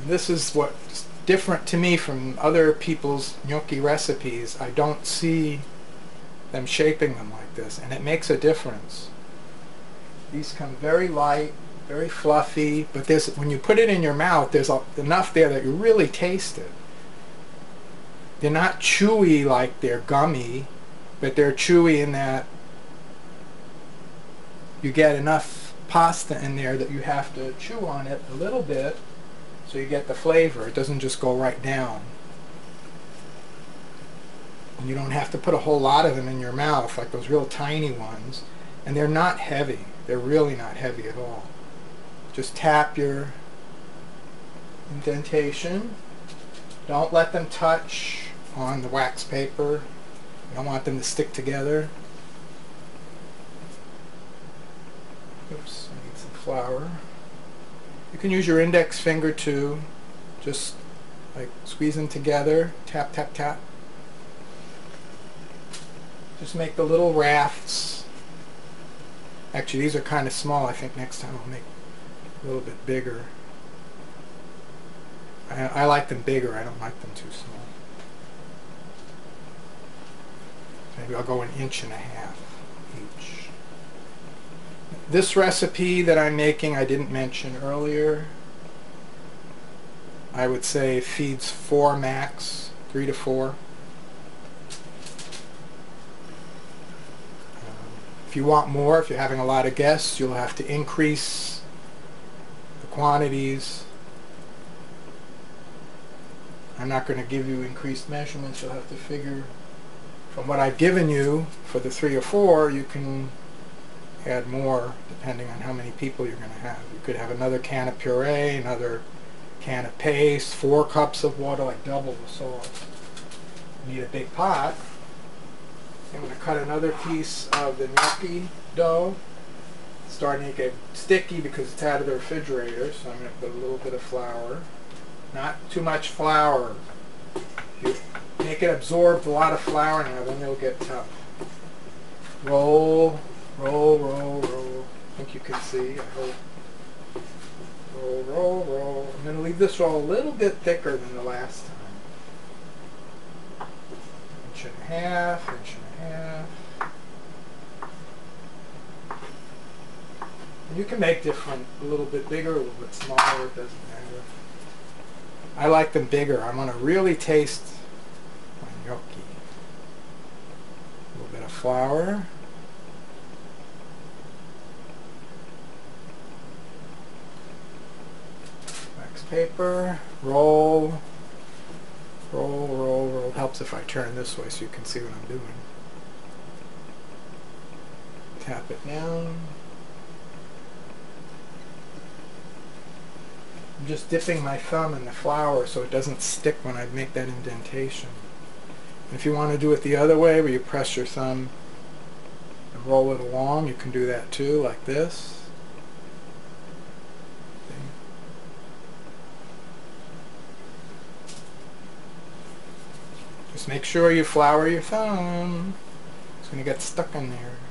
And this is what's different to me from other people's gnocchi recipes. I don't see them shaping them like this and it makes a difference. These come very light, very fluffy, but there's, when you put it in your mouth there's enough there that you really taste it. They're not chewy like they're gummy, but they're chewy in that you get enough pasta in there that you have to chew on it a little bit so you get the flavor. It doesn't just go right down. You don't have to put a whole lot of them in your mouth like those real tiny ones. And they're not heavy. They're really not heavy at all. Just tap your indentation. Don't let them touch on the wax paper. You don't want them to stick together. Oops, I need some flour. You can use your index finger too. Just like squeeze them together. Tap, tap, tap. Just make the little rafts. Actually, these are kind of small. I think next time I'll make a little bit bigger. I, I like them bigger. I don't like them too small. Maybe I'll go an inch and a half each. This recipe that I'm making, I didn't mention earlier. I would say feeds four max, three to four. If you want more, if you're having a lot of guests, you'll have to increase the quantities. I'm not going to give you increased measurements. You'll have to figure from what I've given you for the three or four, you can add more depending on how many people you're going to have. You could have another can of puree, another can of paste, four cups of water, like double the salt. You need a big pot. I'm going to cut another piece of the gnocchi dough. It's starting to get sticky because it's out of the refrigerator, so I'm going to put a little bit of flour. Not too much flour. You make it absorb a lot of flour now, then it'll get tough. Roll, roll, roll, roll. I think you can see, I hope. Roll, roll, roll. I'm going to leave this roll a little bit thicker than the last time. Inch and a half, inch and a half. Uh, you can make different, a little bit bigger, a little bit smaller, it doesn't matter. I like them bigger. I want to really taste my gnocchi. A little bit of flour. Wax paper. Roll. Roll, roll, roll. Helps if I turn this way so you can see what I'm doing. Tap it down. I'm just dipping my thumb in the flour so it doesn't stick when I make that indentation. If you want to do it the other way where you press your thumb and roll it along, you can do that too, like this. Just make sure you flour your thumb. It's going to get stuck in there.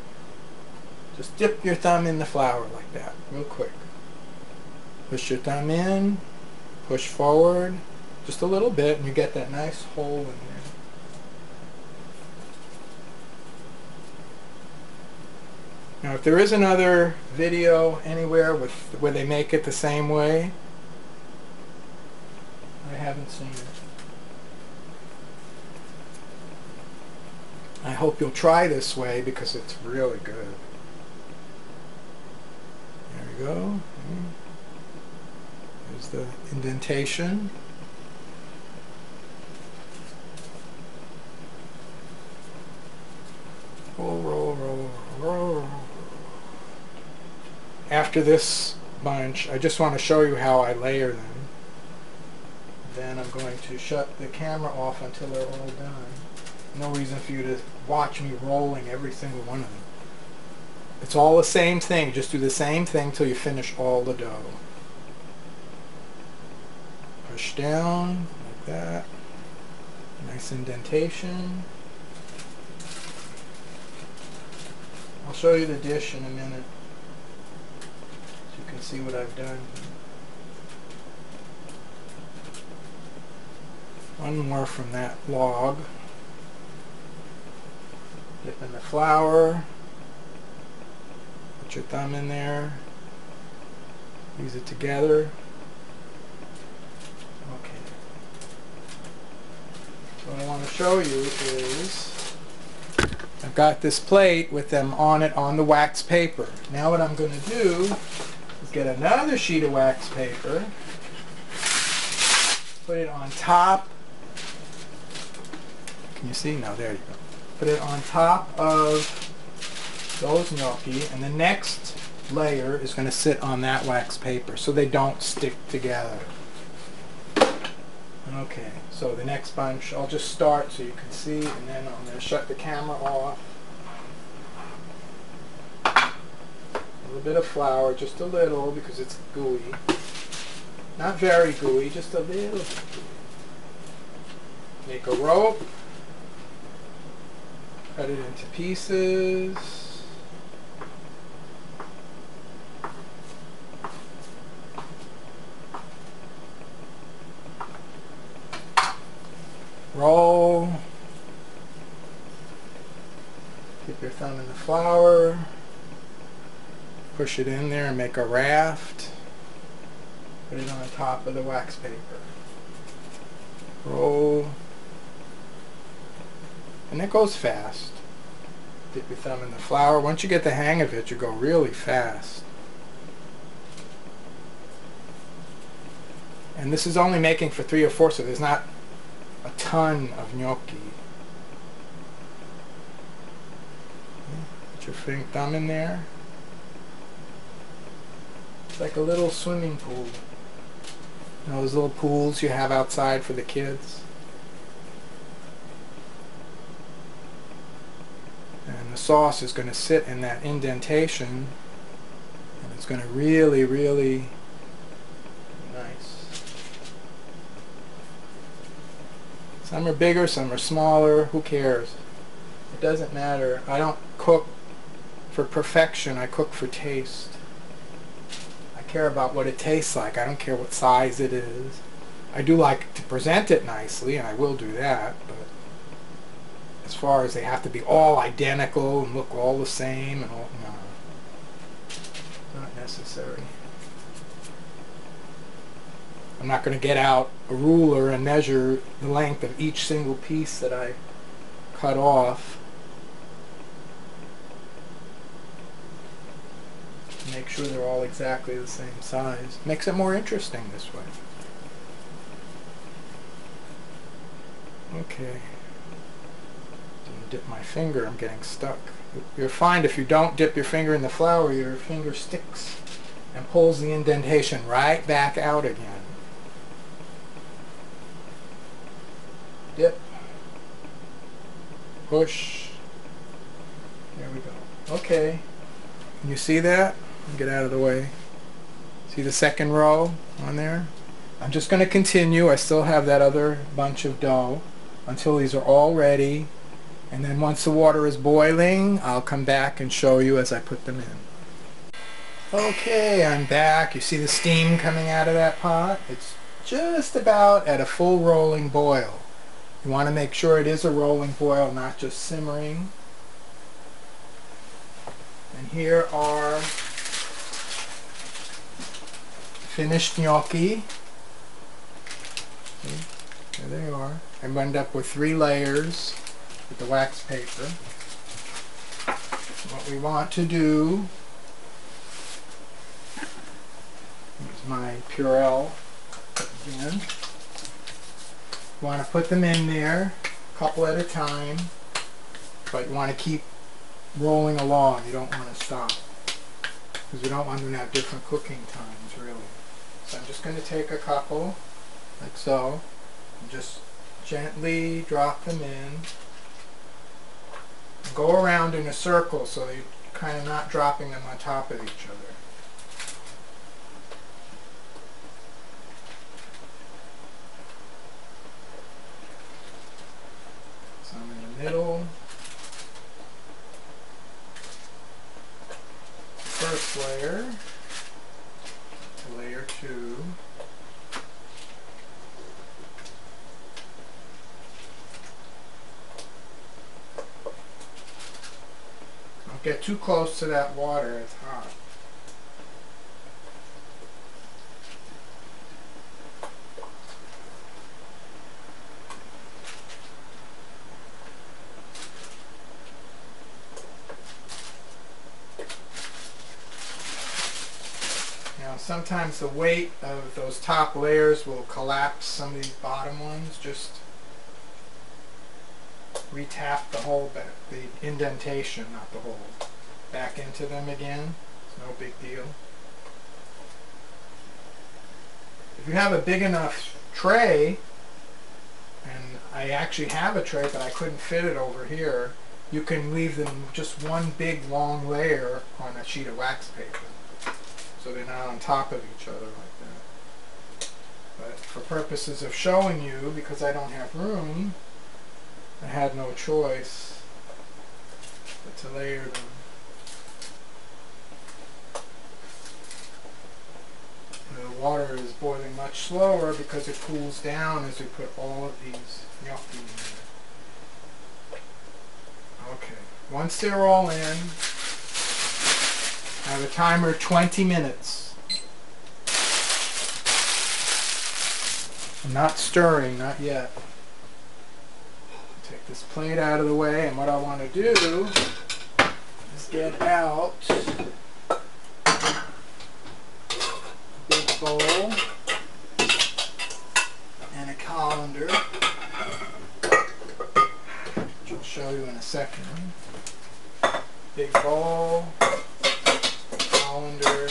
Just dip your thumb in the flour like that, real quick. Push your thumb in, push forward, just a little bit, and you get that nice hole in there. Now if there is another video anywhere with where they make it the same way, I haven't seen it. I hope you'll try this way because it's really good. Go. There's the indentation. Roll, Roll, roll, roll, roll. After this bunch, I just want to show you how I layer them. Then I'm going to shut the camera off until they're all done. No reason for you to watch me rolling every single one of them. It's all the same thing. Just do the same thing till you finish all the dough. Push down like that. Nice indentation. I'll show you the dish in a minute so you can see what I've done. One more from that log. Dip in the flour. Your thumb in there. Use it together. Okay. What I want to show you is I've got this plate with them on it on the wax paper. Now what I'm going to do is get another sheet of wax paper, put it on top. Can you see? No, there you go. Put it on top of those gnocchi, and the next layer is going to sit on that wax paper so they don't stick together. Okay, so the next bunch, I'll just start so you can see, and then I'm going to shut the camera off. A little bit of flour, just a little, because it's gooey. Not very gooey, just a little Make a rope. Cut it into pieces. Roll. Dip your thumb in the flour. Push it in there and make a raft. Put it on the top of the wax paper. Roll. And it goes fast. Dip your thumb in the flour. Once you get the hang of it, you go really fast. And this is only making for three or four, so there's not a ton of gnocchi. Put your thumb in there. It's like a little swimming pool. You know those little pools you have outside for the kids? And the sauce is going to sit in that indentation and it's going to really, really nice. Some are bigger, some are smaller, who cares? It doesn't matter. I don't cook for perfection, I cook for taste. I care about what it tastes like. I don't care what size it is. I do like to present it nicely, and I will do that, but as far as they have to be all identical and look all the same and all, no. Not necessary. I'm not going to get out a ruler and measure the length of each single piece that I cut off. To Make sure they're all exactly the same size. Makes it more interesting this way. Okay. Dip my finger, I'm getting stuck. You'll find if you don't dip your finger in the flour, your finger sticks and pulls the indentation right back out again. Dip. Push. There we go. Okay. Can you see that? Get out of the way. See the second row on there? I'm just going to continue. I still have that other bunch of dough until these are all ready. And then once the water is boiling, I'll come back and show you as I put them in. Okay, I'm back. You see the steam coming out of that pot? It's just about at a full rolling boil. You want to make sure it is a rolling boil, not just simmering. And here are finished gnocchi. There they are. I wound up with three layers with the wax paper. What we want to do is my Purell again. You want to put them in there a couple at a time, but you want to keep rolling along. You don't want to stop because we don't want them to have different cooking times really. So I'm just going to take a couple like so and just gently drop them in. Go around in a circle so you're kind of not dropping them on top of each other. Some in the middle. Layer. Layer two. Don't get too close to that water, it's hot. Now sometimes the weight of those top layers will collapse some of these bottom ones. Just retap the hole back, the indentation, not the hole, back into them again. It's no big deal. If you have a big enough tray, and I actually have a tray but I couldn't fit it over here, you can leave them just one big long layer on a sheet of wax paper. So they're not on top of each other like that. But for purposes of showing you, because I don't have room, I had no choice but to layer them. The water is boiling much slower because it cools down as we put all of these gnocchi in there. Okay, once they're all in, I have a timer 20 minutes. I'm not stirring, not yet. Take this plate out of the way, and what I want to do is get out a big bowl and a colander, which I'll show you in a second. Big bowl, colander.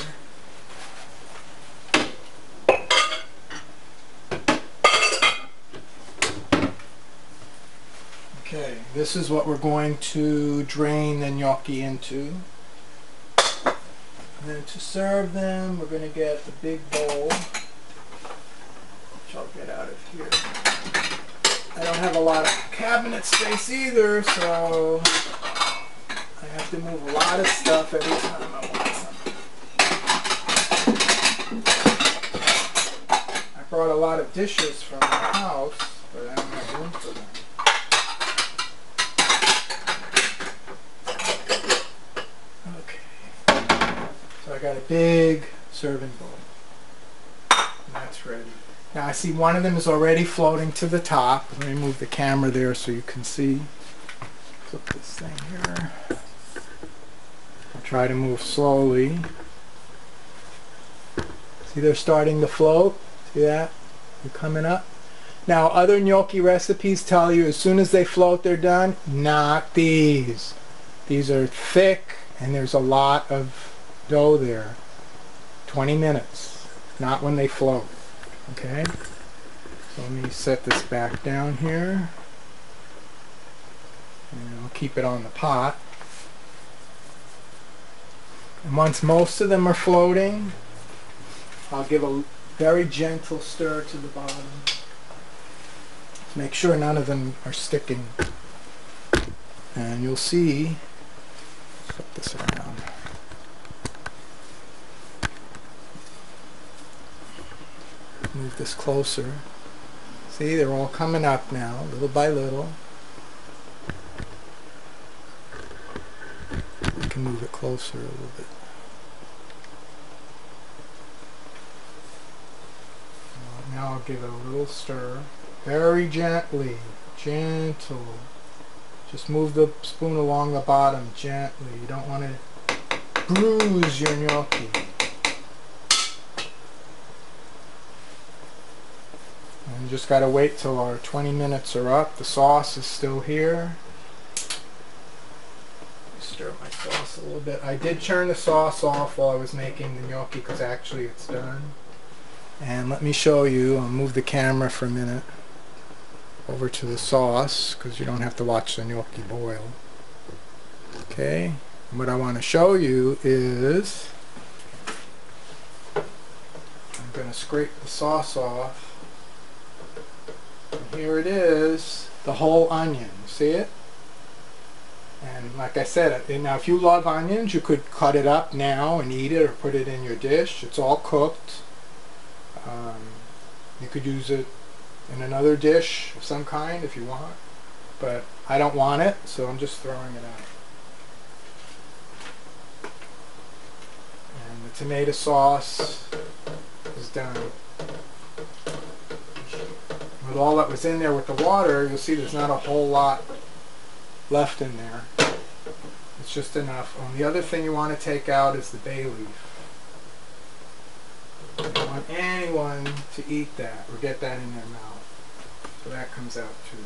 Okay, this is what we're going to drain the gnocchi into. And then to serve them, we're going to get the big bowl, which I'll get out of here. I don't have a lot of cabinet space either, so I have to move a lot of stuff every time I want something. I brought a lot of dishes from my house, but I don't have room for them. So I got a big serving bowl. And that's ready. Now I see one of them is already floating to the top. Let me move the camera there so you can see. Flip this thing here. Try to move slowly. See they're starting to float? See that? They're coming up. Now other gnocchi recipes tell you as soon as they float they're done. Not these. These are thick and there's a lot of dough there 20 minutes not when they float okay? So let me set this back down here. And I'll keep it on the pot. And once most of them are floating I'll give a very gentle stir to the bottom. Make sure none of them are sticking. And you'll see flip this around move this closer. See, they're all coming up now, little by little. I can move it closer a little bit. Now I'll give it a little stir. Very gently, gentle. Just move the spoon along the bottom gently. You don't want to bruise your gnocchi. Just got to wait till our 20 minutes are up. The sauce is still here. Stir my sauce a little bit. I did turn the sauce off while I was making the gnocchi because actually it's done. And let me show you. I'll move the camera for a minute over to the sauce because you don't have to watch the gnocchi boil. Okay. And what I want to show you is I'm going to scrape the sauce off here it is, the whole onion. See it? And like I said, now if you love onions, you could cut it up now and eat it or put it in your dish. It's all cooked. Um, you could use it in another dish of some kind if you want. But I don't want it, so I'm just throwing it out. And the tomato sauce is done with all that was in there with the water, you'll see there's not a whole lot left in there. It's just enough. Um, the other thing you want to take out is the bay leaf. You don't want anyone to eat that or get that in their mouth. So that comes out too.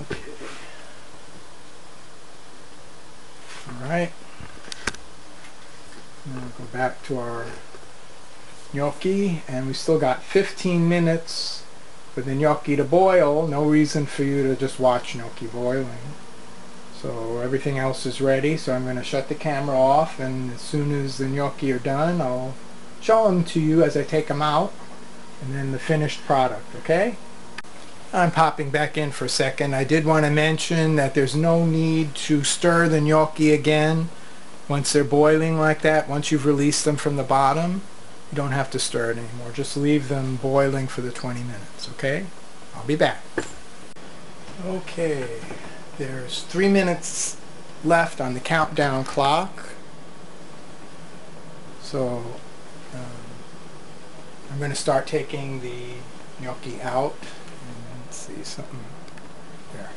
Okay. Alright. Now go back to our gnocchi and we still got 15 minutes for the gnocchi to boil. No reason for you to just watch gnocchi boiling. So everything else is ready so I'm going to shut the camera off and as soon as the gnocchi are done I'll show them to you as I take them out and then the finished product okay? I'm popping back in for a second. I did want to mention that there's no need to stir the gnocchi again Once they're boiling like that, once you've released them from the bottom, you don't have to stir it anymore. Just leave them boiling for the 20 minutes, okay? I'll be back. Okay, there's three minutes left on the countdown clock. So um, I'm going to start taking the gnocchi out. And let's see something there.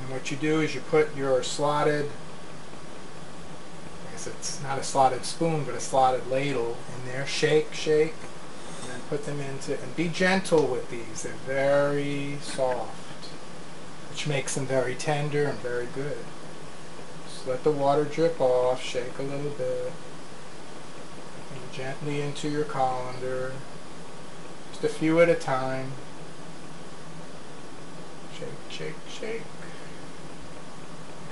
And what you do is you put your slotted, I guess it's not a slotted spoon, but a slotted ladle in there. Shake, shake, and then put them into, and be gentle with these. They're very soft, which makes them very tender and very good. Just let the water drip off, shake a little bit, and gently into your colander. Just a few at a time. Shake, shake, shake.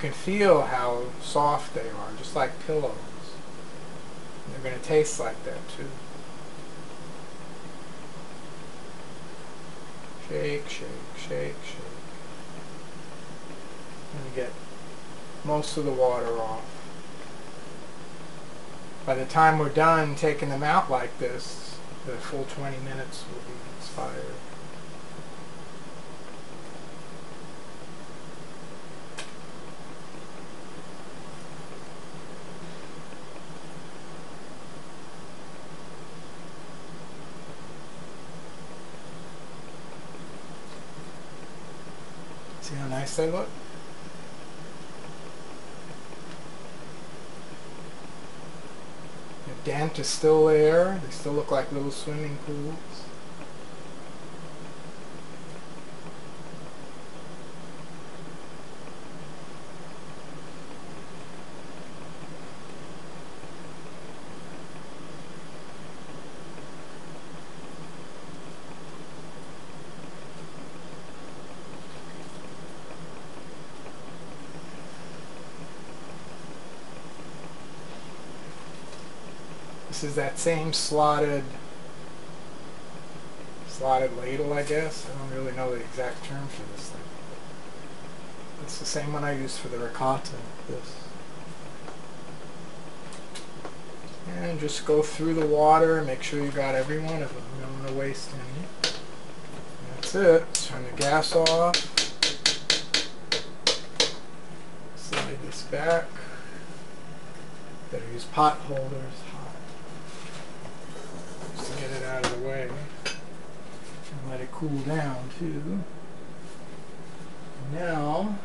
You can feel how soft they are, just like pillows. They're going to taste like that too. Shake, shake, shake, shake. And get most of the water off. By the time we're done taking them out like this, the full 20 minutes will be expired. How nice? The dent is still there. They still look like little swimming pools. Is that same slotted slotted ladle, I guess. I don't really know the exact term for this thing. It's the same one I used for the ricotta. This. And just go through the water. Make sure you got every one of them. You don't want to waste any. That's it. Turn the gas off. Slide this back. Better use pot holders. Just to get it out of the way. And let it cool down too. Now,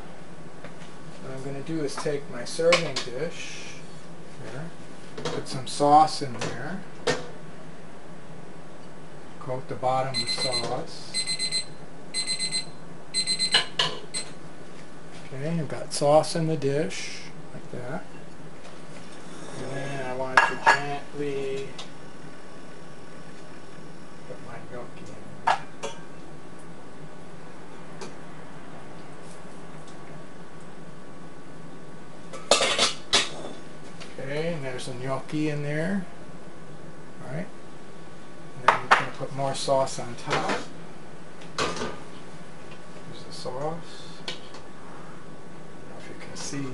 what I'm going to do is take my serving dish here, put some sauce in there, coat the bottom with sauce. Okay, I've got sauce in the dish, like that. And then I want to gently put my gnocchi in. And gnocchi in there. Alright. And then we're going to put more sauce on top. Here's the sauce. If you can see.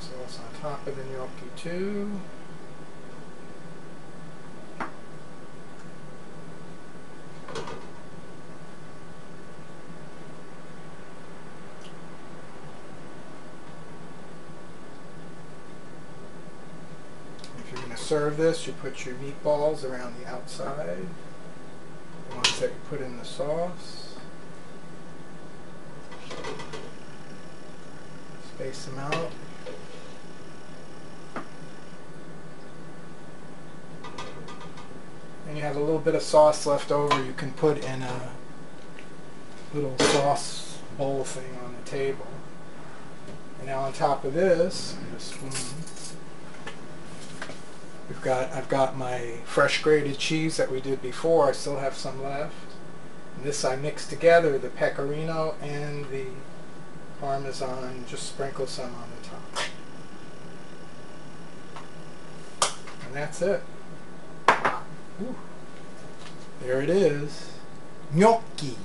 Sauce on top of the gnocchi too. If you're going to serve this, you put your meatballs around the outside. The ones that you put in the sauce. Space them out. And you have a little bit of sauce left over you can put in a little sauce bowl thing on the table. And now on top of this, spoon. Got I've got my fresh grated cheese that we did before. I still have some left. And this I mixed together, the pecorino and the parmesan. Just sprinkle some on the top. And that's it. There it is. gnocchi,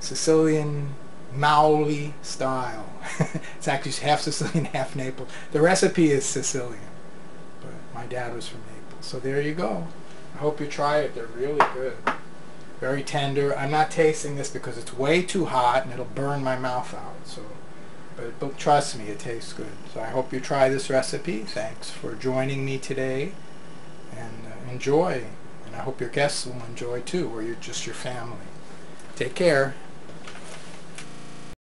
Sicilian Mealie style. it's actually half Sicilian, half Naples. The recipe is Sicilian, my dad was from Naples. So there you go. I hope you try it. They're really good. Very tender. I'm not tasting this because it's way too hot and it'll burn my mouth out. So, but, but trust me, it tastes good. So I hope you try this recipe. Thanks for joining me today, and uh, enjoy. And I hope your guests will enjoy too, or you're just your family. Take care.